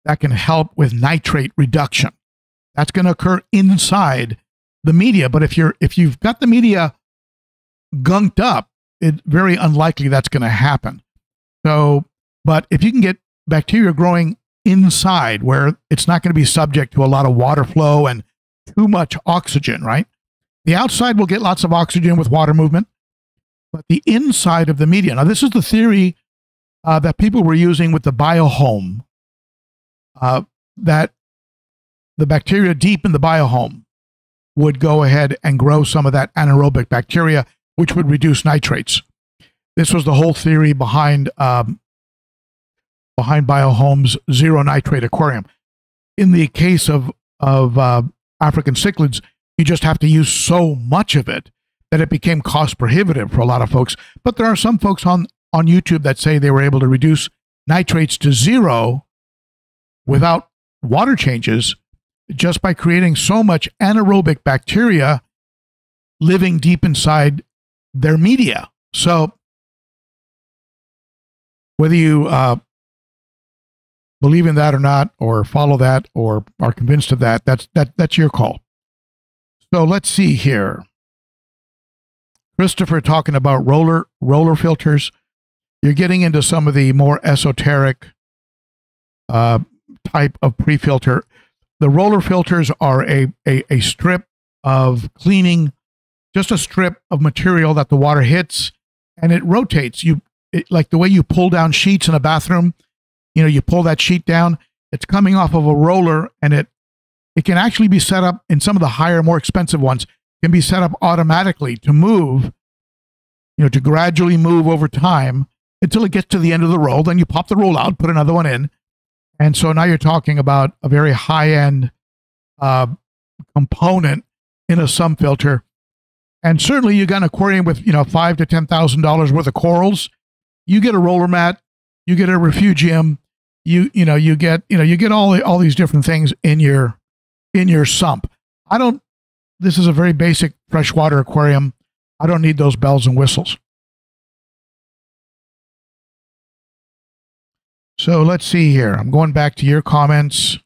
that can help with nitrate reduction. That's going to occur inside the media. But if you're if you've got the media gunked up, it's very unlikely that's going to happen. So but if you can get bacteria growing inside where it's not going to be subject to a lot of water flow and too much oxygen, right? The outside will get lots of oxygen with water movement, but the inside of the media. Now, this is the theory uh, that people were using with the biohome, uh, that the bacteria deep in the biohome would go ahead and grow some of that anaerobic bacteria, which would reduce nitrates. This was the whole theory behind um, behind Biohome's zero nitrate aquarium. In the case of of uh, African cichlids, you just have to use so much of it that it became cost prohibitive for a lot of folks. But there are some folks on on YouTube that say they were able to reduce nitrates to zero without water changes just by creating so much anaerobic bacteria living deep inside their media. So whether you uh, believe in that or not, or follow that, or are convinced of that, that's that that's your call. So let's see here. Christopher talking about roller roller filters. You're getting into some of the more esoteric uh, type of pre-filter. The roller filters are a, a, a strip of cleaning, just a strip of material that the water hits and it rotates. You it, like the way you pull down sheets in a bathroom, you know, you pull that sheet down, it's coming off of a roller and it it can actually be set up in some of the higher, more expensive ones, can be set up automatically to move, you know, to gradually move over time until it gets to the end of the roll. Then you pop the roll out, put another one in. And so now you're talking about a very high end uh, component in a sump filter. And certainly you got an aquarium with, you know, five to ten thousand dollars worth of corals. You get a roller mat, you get a refugium, you you know, you get, you know, you get all the, all these different things in your in your sump. I don't this is a very basic freshwater aquarium. I don't need those bells and whistles. So let's see here. I'm going back to your comments.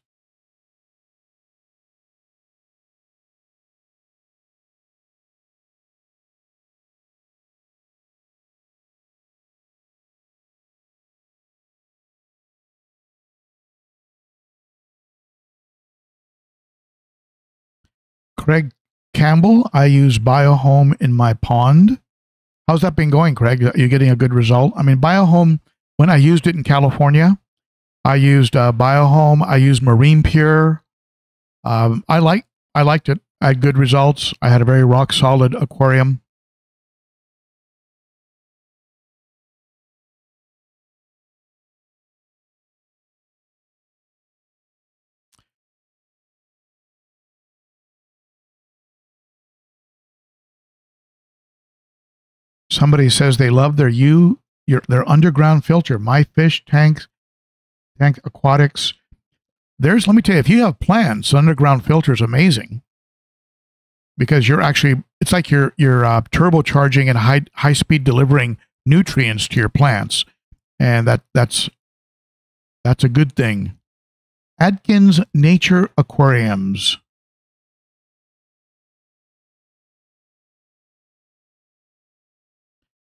Craig Campbell, I use BioHome in my pond. How's that been going, Craig? Are you getting a good result? I mean, BioHome, when I used it in California, I used uh, BioHome. I used Marine Pure. Um, I like I liked it. I had good results. I had a very rock solid aquarium. Somebody says they love their you your their underground filter. My fish tanks, tank aquatics. There's let me tell you, if you have plans, underground filter is amazing because you're actually it's like you're you're uh, turbocharging and high high speed delivering nutrients to your plants, and that that's that's a good thing. Adkins Nature Aquariums.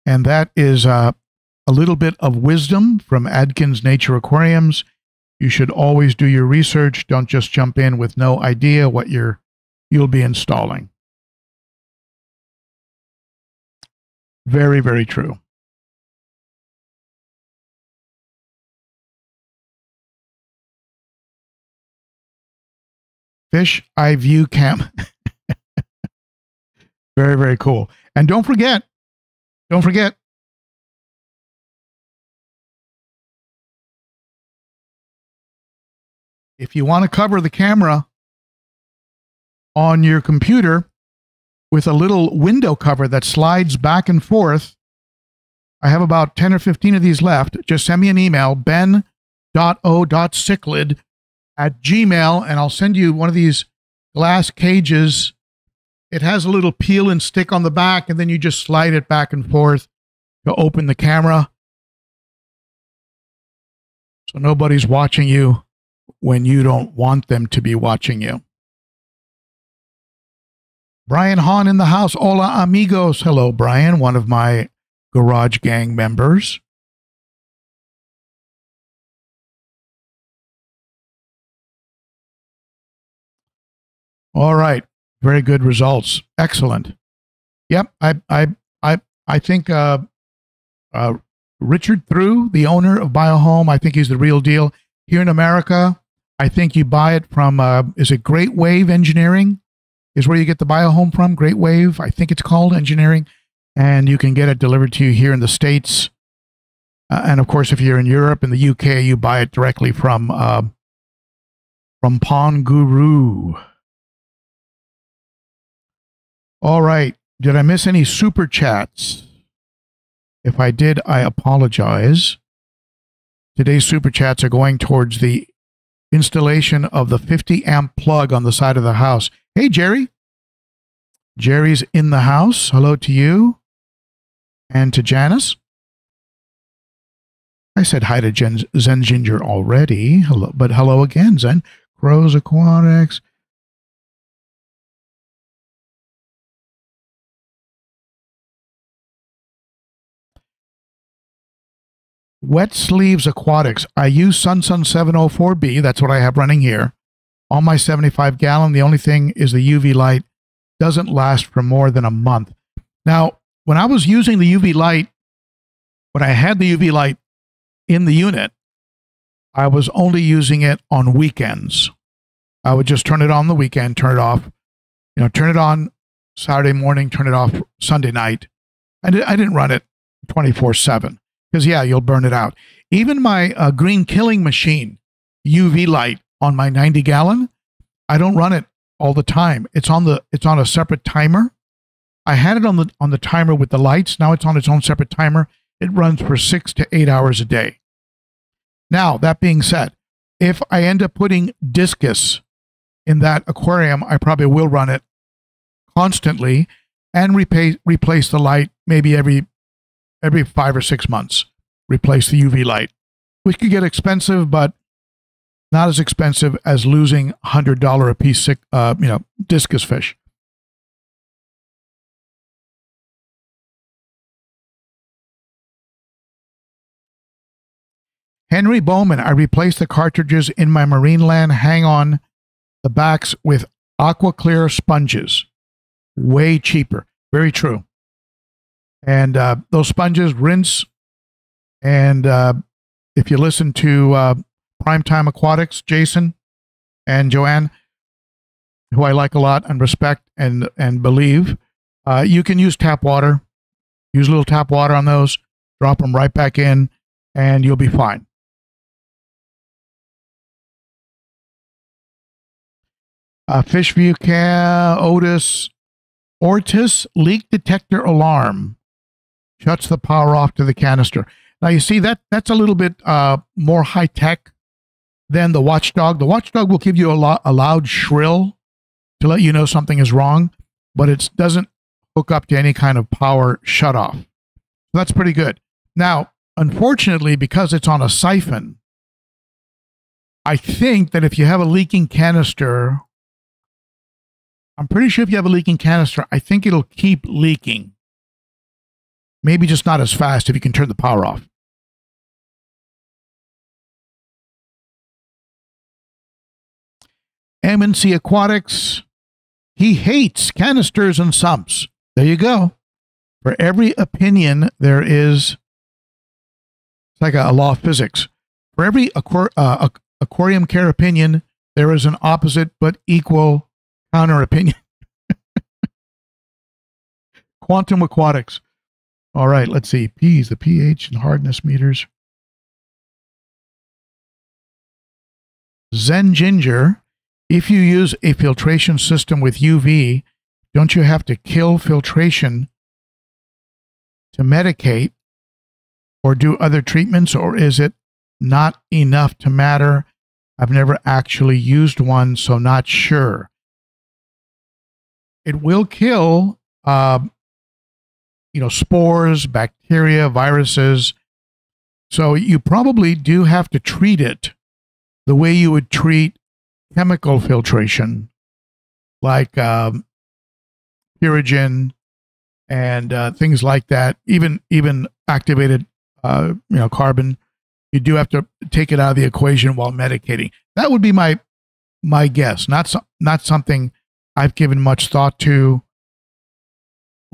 And that is uh, a little bit of wisdom from Adkins Nature Aquariums. You should always do your research. Don't just jump in with no idea what you're, you'll be installing. Very, very true. Fish Eye View Cam. very, very cool. And don't forget, don't forget, if you want to cover the camera on your computer with a little window cover that slides back and forth, I have about 10 or 15 of these left. Just send me an email, ben.o.cichlid at gmail, and I'll send you one of these glass cages it has a little peel and stick on the back, and then you just slide it back and forth to open the camera. So nobody's watching you when you don't want them to be watching you. Brian Hahn in the house. Hola, amigos. Hello, Brian, one of my Garage Gang members. All right. Very good results. Excellent. Yep. I I I I think uh, uh, Richard Through, the owner of BioHome, I think he's the real deal. Here in America, I think you buy it from uh, is it Great Wave Engineering? Is where you get the BioHome from? Great Wave, I think it's called engineering, and you can get it delivered to you here in the states. Uh, and of course, if you're in Europe and the UK, you buy it directly from uh, from Pond Guru. All right. Did I miss any super chats? If I did, I apologize. Today's super chats are going towards the installation of the 50 amp plug on the side of the house. Hey, Jerry. Jerry's in the house. Hello to you and to Janice. I said hi to Jen, Zen Ginger already. Hello, but hello again, Zen. Crows Aquatics. Wet Sleeves Aquatics. I use Sunsun 704B. That's what I have running here on my 75 gallon. The only thing is the UV light doesn't last for more than a month. Now, when I was using the UV light, when I had the UV light in the unit, I was only using it on weekends. I would just turn it on the weekend, turn it off, you know, turn it on Saturday morning, turn it off Sunday night. I, did, I didn't run it 24 7 because, yeah, you'll burn it out. Even my uh, green killing machine, UV light on my 90 gallon, I don't run it all the time. It's on the it's on a separate timer. I had it on the on the timer with the lights. Now it's on its own separate timer. It runs for 6 to 8 hours a day. Now, that being said, if I end up putting discus in that aquarium, I probably will run it constantly and repay, replace the light maybe every every 5 or 6 months. Replace the UV light, which could get expensive, but not as expensive as losing $100 a piece, uh, you know, discus fish. Henry Bowman, I replaced the cartridges in my Marineland hang on the backs with aqua clear sponges. Way cheaper. Very true. And uh, those sponges rinse. And uh, if you listen to uh, Primetime Aquatics, Jason and Joanne, who I like a lot and respect and and believe. Uh, you can use tap water, use a little tap water on those, drop them right back in, and you'll be fine. Uh, Fishview Cam, Otis, Ortis leak detector alarm shuts the power off to the canister. Now you see that that's a little bit uh, more high tech than the watchdog. The watchdog will give you a, lo- a loud shrill to let you know something is wrong, but it doesn't hook up to any kind of power shutoff. So that's pretty good. Now, unfortunately, because it's on a siphon, I think that if you have a leaking canister, I'm pretty sure if you have a leaking canister, I think it'll keep leaking. Maybe just not as fast if you can turn the power off. MNC Aquatics. He hates canisters and sumps. There you go. For every opinion, there is it's like a, a law of physics. For every aquar- uh, aquarium care opinion, there is an opposite but equal counter opinion. Quantum Aquatics. All right, let's see. P's, the pH and hardness meters. Zen Ginger if you use a filtration system with UV, don't you have to kill filtration to medicate or do other treatments, or is it not enough to matter? I've never actually used one, so not sure. It will kill, uh, you know, spores, bacteria, viruses. So you probably do have to treat it the way you would treat chemical filtration like um, and uh, things like that, even even activated uh, you know carbon, you do have to take it out of the equation while medicating. That would be my my guess. Not so, not something I've given much thought to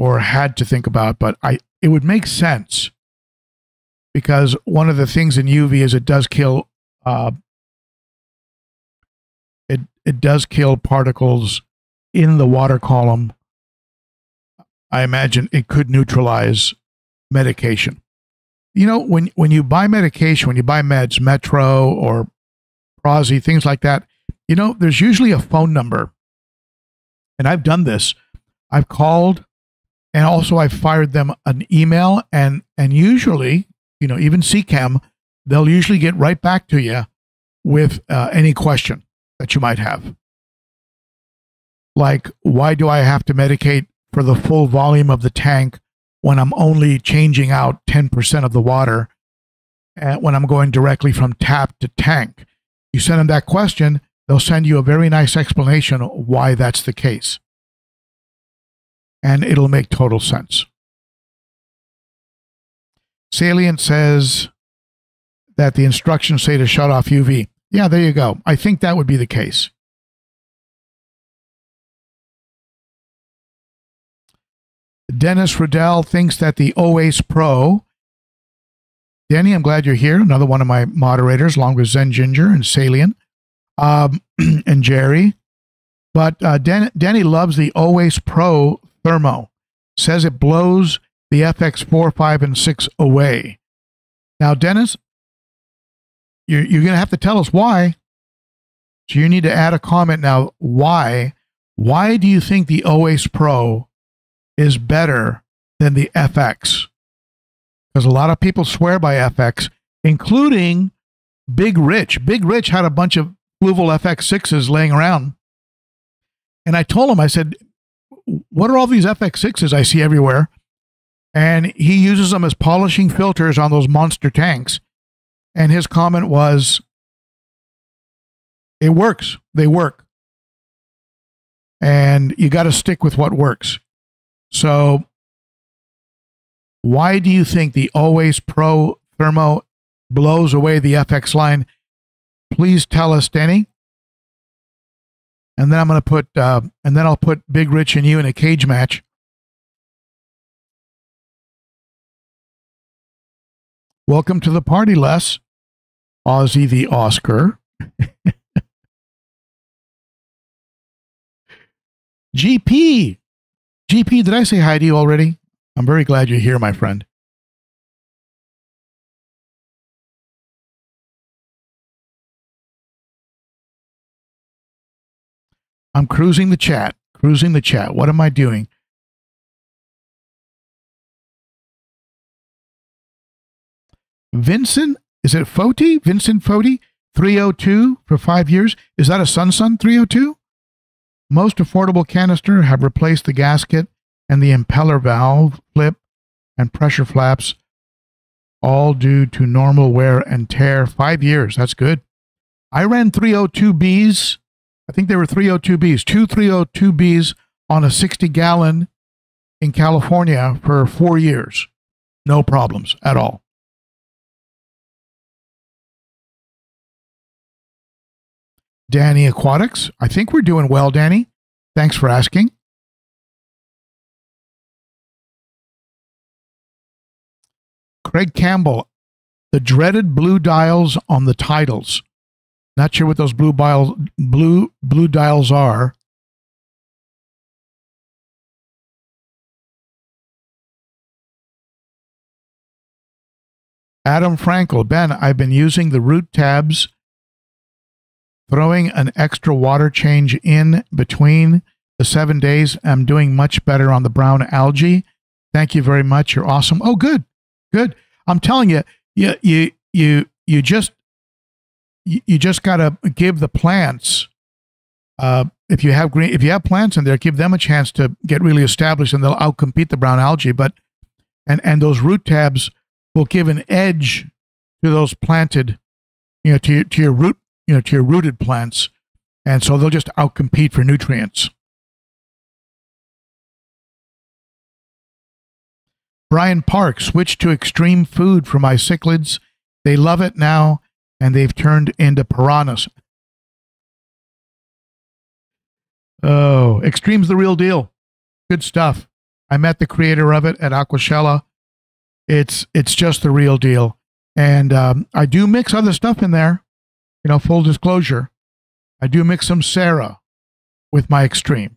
or had to think about, but I it would make sense because one of the things in UV is it does kill uh, it it does kill particles in the water column. I imagine it could neutralize medication. You know, when when you buy medication, when you buy meds, Metro or Prozi, things like that, you know, there's usually a phone number. And I've done this. I've called and also I've fired them an email and and usually, you know, even Seachem, they'll usually get right back to you with uh, any question that you might have. Like, why do I have to medicate for the full volume of the tank when I'm only changing out 10% of the water when I'm going directly from tap to tank? You send them that question, they'll send you a very nice explanation why that's the case. And it'll make total sense. Salient says, that the instructions say to shut off UV. Yeah, there you go. I think that would be the case. Dennis Riddell thinks that the OASE Pro. Danny, I'm glad you're here. Another one of my moderators, along with Zen Ginger and Salient um, and Jerry. But uh, Dan- Danny loves the OASE Pro Thermo. Says it blows the FX4, 5, and 6 away. Now, Dennis, you're, you're going to have to tell us why. So you need to add a comment now. Why? Why do you think the OASE Pro is better than the FX? Because a lot of people swear by FX, including Big Rich. Big Rich had a bunch of Fluval FX6s laying around. And I told him, I said, what are all these FX6s I see everywhere? And he uses them as polishing filters on those monster tanks. And his comment was, it works. They work. And you got to stick with what works. So, why do you think the OASE Pro Thermo blows away the FX line? Please tell us, Denny and then I'm going to put, uh, and then I'll put Big Rich and you in a cage match. Welcome to the party, Les. Ozzy the Oscar. GP. GP, did I say hi to you already? I'm very glad you're here, my friend. I'm cruising the chat, cruising the chat. What am I doing? Vincent, is it Foti? Vincent Foti, 302 for five years. Is that a Sun Sun 302? Most affordable canister have replaced the gasket and the impeller valve flip and pressure flaps, all due to normal wear and tear. Five years, that's good. I ran 302Bs I think there were 302Bs, two 302Bs on a 60 gallon in California for four years. No problems at all. Danny Aquatics. I think we're doing well, Danny. Thanks for asking. Craig Campbell, the dreaded blue dials on the Tidals. Not sure what those blue dials blue blue dials are. Adam Frankel, Ben, I've been using the root tabs, throwing an extra water change in between the seven days. I'm doing much better on the brown algae. Thank you very much. You're awesome. Oh, good, good. I'm telling you, you, you, you, you just you, just got to give the plants uh, if you have green if you have plants in there give them a chance to get really established and they'll outcompete the brown algae. But and and those root tabs will give an edge to those planted you know to your, to your root you know to your rooted plants. And so they'll just outcompete for nutrients. Brian Park switched to extreme food for my cichlids. They love it now and they've turned into piranhas. Oh, Extreme's the real deal. Good stuff. I met the creator of it at Aquashella. It's it's just the real deal, and um, I do mix other stuff in there. You know, full disclosure, I do mix some Sera with my Extreme,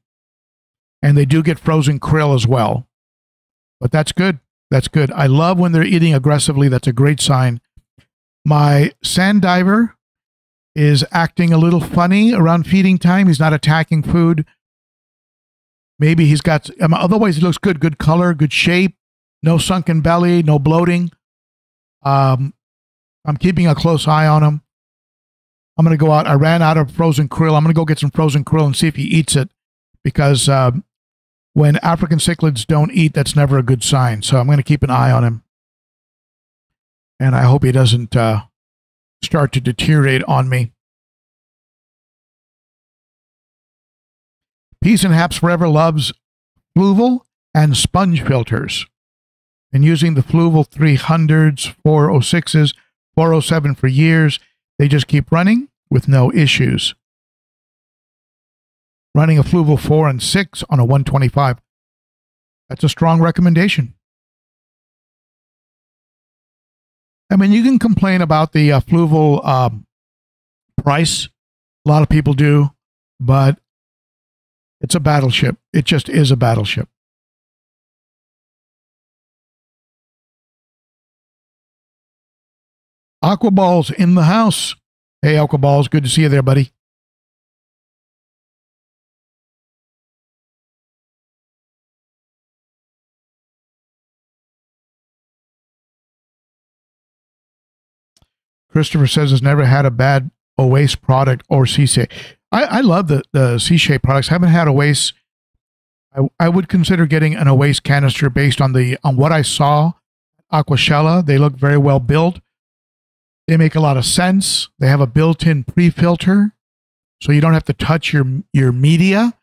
and they do get frozen krill as well. But that's good. That's good. I love when they're eating aggressively. That's a great sign. My sand diver is acting a little funny around feeding time. He's not attacking food. Maybe he's got, otherwise, he looks good. Good color, good shape, no sunken belly, no bloating. Um, I'm keeping a close eye on him. I'm going to go out. I ran out of frozen krill. I'm going to go get some frozen krill and see if he eats it because um, when African cichlids don't eat, that's never a good sign. So I'm going to keep an eye on him and I hope he doesn't uh, start to deteriorate on me. Peace and Haps Forever loves Fluval and sponge filters. And using the Fluval 300s, 406s 407 for years. They just keep running with no issues. Running a Fluval 4 and 6 on a 125. That's a strong recommendation. I mean, you can complain about the uh, Fluval um, price. A lot of people do, but it's a battleship. It just is a battleship. Aquaball's in the house. Hey, Aquaballs, good to see you there, buddy. Christopher says has never had a bad Oase product or Seachem. I, I love the, the Seachem products. I haven't had Oase. I, I would consider getting an Oase canister based on the on what I saw. Aquashella, they look very well built. They make a lot of sense. They have a built-in pre-filter, so you don't have to touch your your media.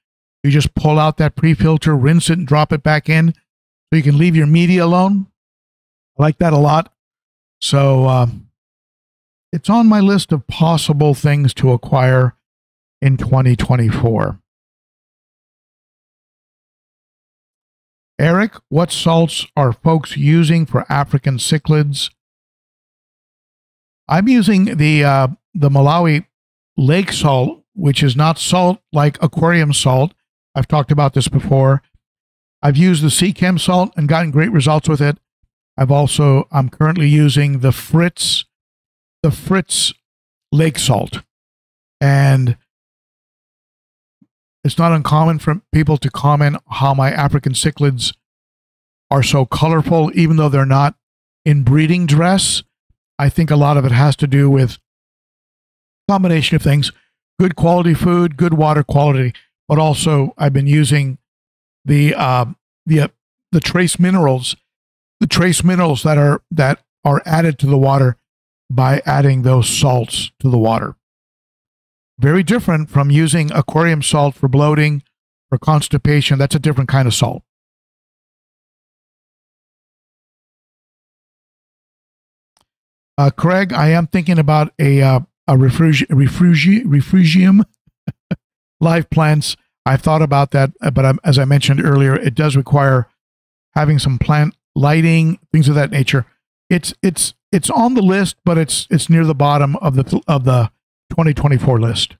You just pull out that pre-filter, rinse it, and drop it back in, so you can leave your media alone. I like that a lot. So um, it's on my list of possible things to acquire in 2024. Eric, what salts are folks using for African cichlids? I'm using the uh, the Malawi lake salt, which is not salt like aquarium salt. I've talked about this before. I've used the Seachem salt and gotten great results with it. I've also I'm currently using the Fritz the Fritz lake salt. And it's not uncommon for people to comment how my African cichlids are so colorful, even though they're not in breeding dress. I think a lot of it has to do with combination of things good quality food, good water quality, but also I've been using the uh, the uh, the trace minerals, the trace minerals that are that are added to the water by adding those salts to the water. Very different from using aquarium salt for bloating or constipation. That's a different kind of salt. Uh, Craig, I am thinking about a uh, a refugi- refugi- refugium live plants. I've thought about that, but as I mentioned earlier, it does require having some plant lighting, things of that nature. It's it's it's on the list, but it's it's near the bottom of the of the 2024 list.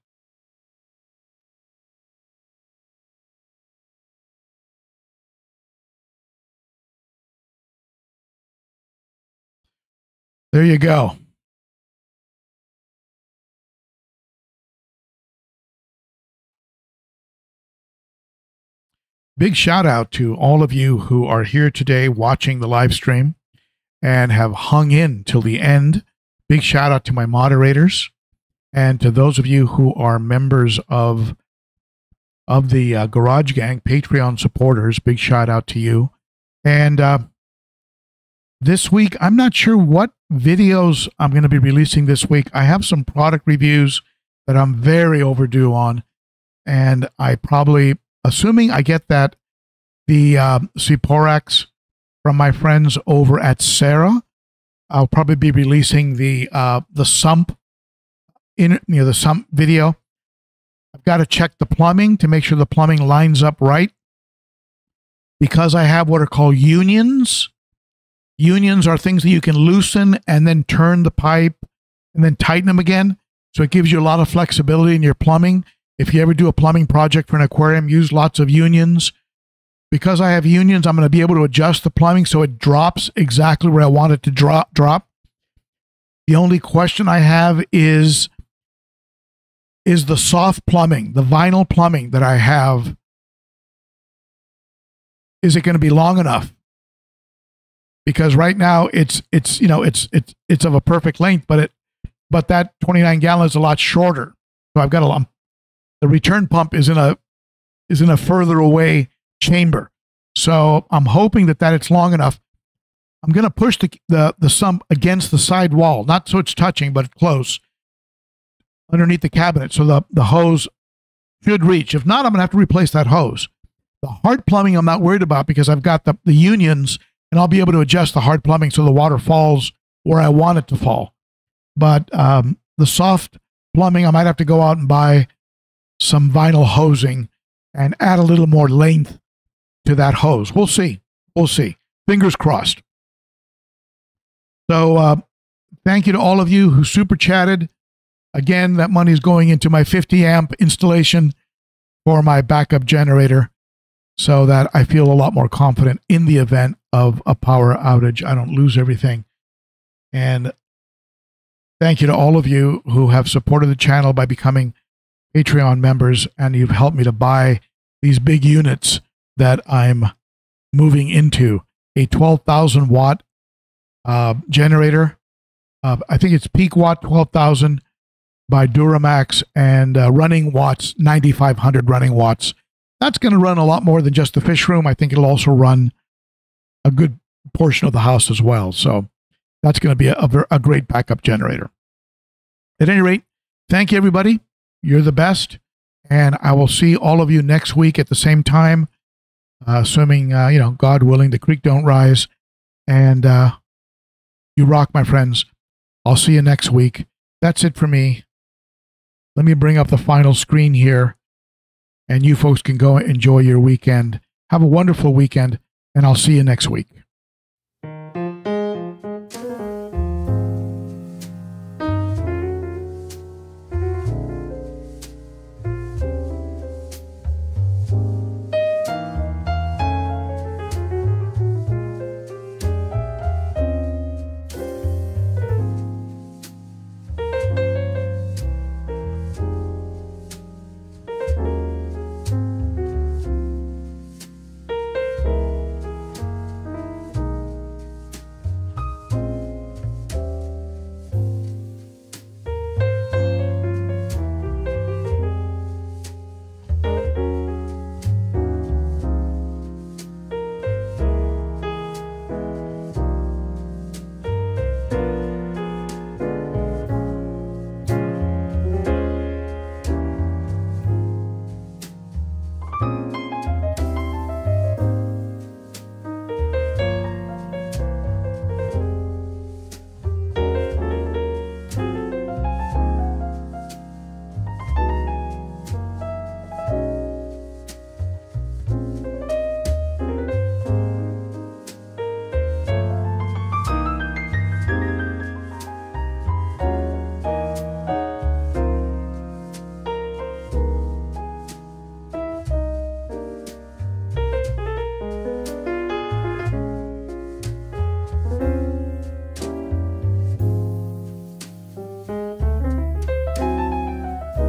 There you go. Big shout out to all of you who are here today watching the live stream and have hung in till the end. Big shout out to my moderators and to those of you who are members of of the uh, Garage Gang Patreon supporters. Big shout out to you. And uh, this week, I'm not sure what videos I'm going to be releasing this week. I have some product reviews that I'm very overdue on, and I probably, assuming I get that the uh, Siporax from my friends over at Sera. I'll probably be releasing the uh, the sump in you know the sump video. I've got to check the plumbing to make sure the plumbing lines up right. Because I have what are called unions. Unions are things that you can loosen and then turn the pipe and then tighten them again. So it gives you a lot of flexibility in your plumbing. If you ever do a plumbing project for an aquarium, use lots of unions because I have unions, I'm going to be able to adjust the plumbing so it drops exactly where I want it to drop. Drop. The only question I have is is the soft plumbing, the vinyl plumbing that I have, is it going to be long enough? Because right now it's it's you know it's it's it's of a perfect length, but it but that 29 gallon is a lot shorter. So I've got a the return pump is in a is in a further away chamber. So I'm hoping that that it's long enough. I'm going to push the, the, the sump against the side wall, not so it's touching, but close underneath the cabinet. So the, the hose should reach. If not, I'm going to have to replace that hose. The hard plumbing, I'm not worried about because I've got the, the unions and I'll be able to adjust the hard plumbing so the water falls where I want it to fall. but um, the soft plumbing, I might have to go out and buy some vinyl hosing and add a little more length to that hose. We'll see. We'll see. Fingers crossed. So, uh, thank you to all of you who super chatted. Again, that money is going into my 50 amp installation for my backup generator so that I feel a lot more confident in the event of a power outage. I don't lose everything. And thank you to all of you who have supported the channel by becoming Patreon members and you've helped me to buy these big units that I'm moving into a 12,000 watt uh, generator. Uh, I think it's peak watt 12,000 by Duramax and uh, running watts 9,500 running watts. That's going to run a lot more than just the fish room. I think it'll also run a good portion of the house as well. So that's going to be a, a, a great backup generator. At any rate, thank you, everybody. You're the best. And I will see all of you next week at the same time, uh, assuming, uh, you know, God willing, the creek don't rise. And uh, you rock, my friends. I'll see you next week. That's it for me. Let me bring up the final screen here, and you folks can go enjoy your weekend. Have a wonderful weekend, and I'll see you next week.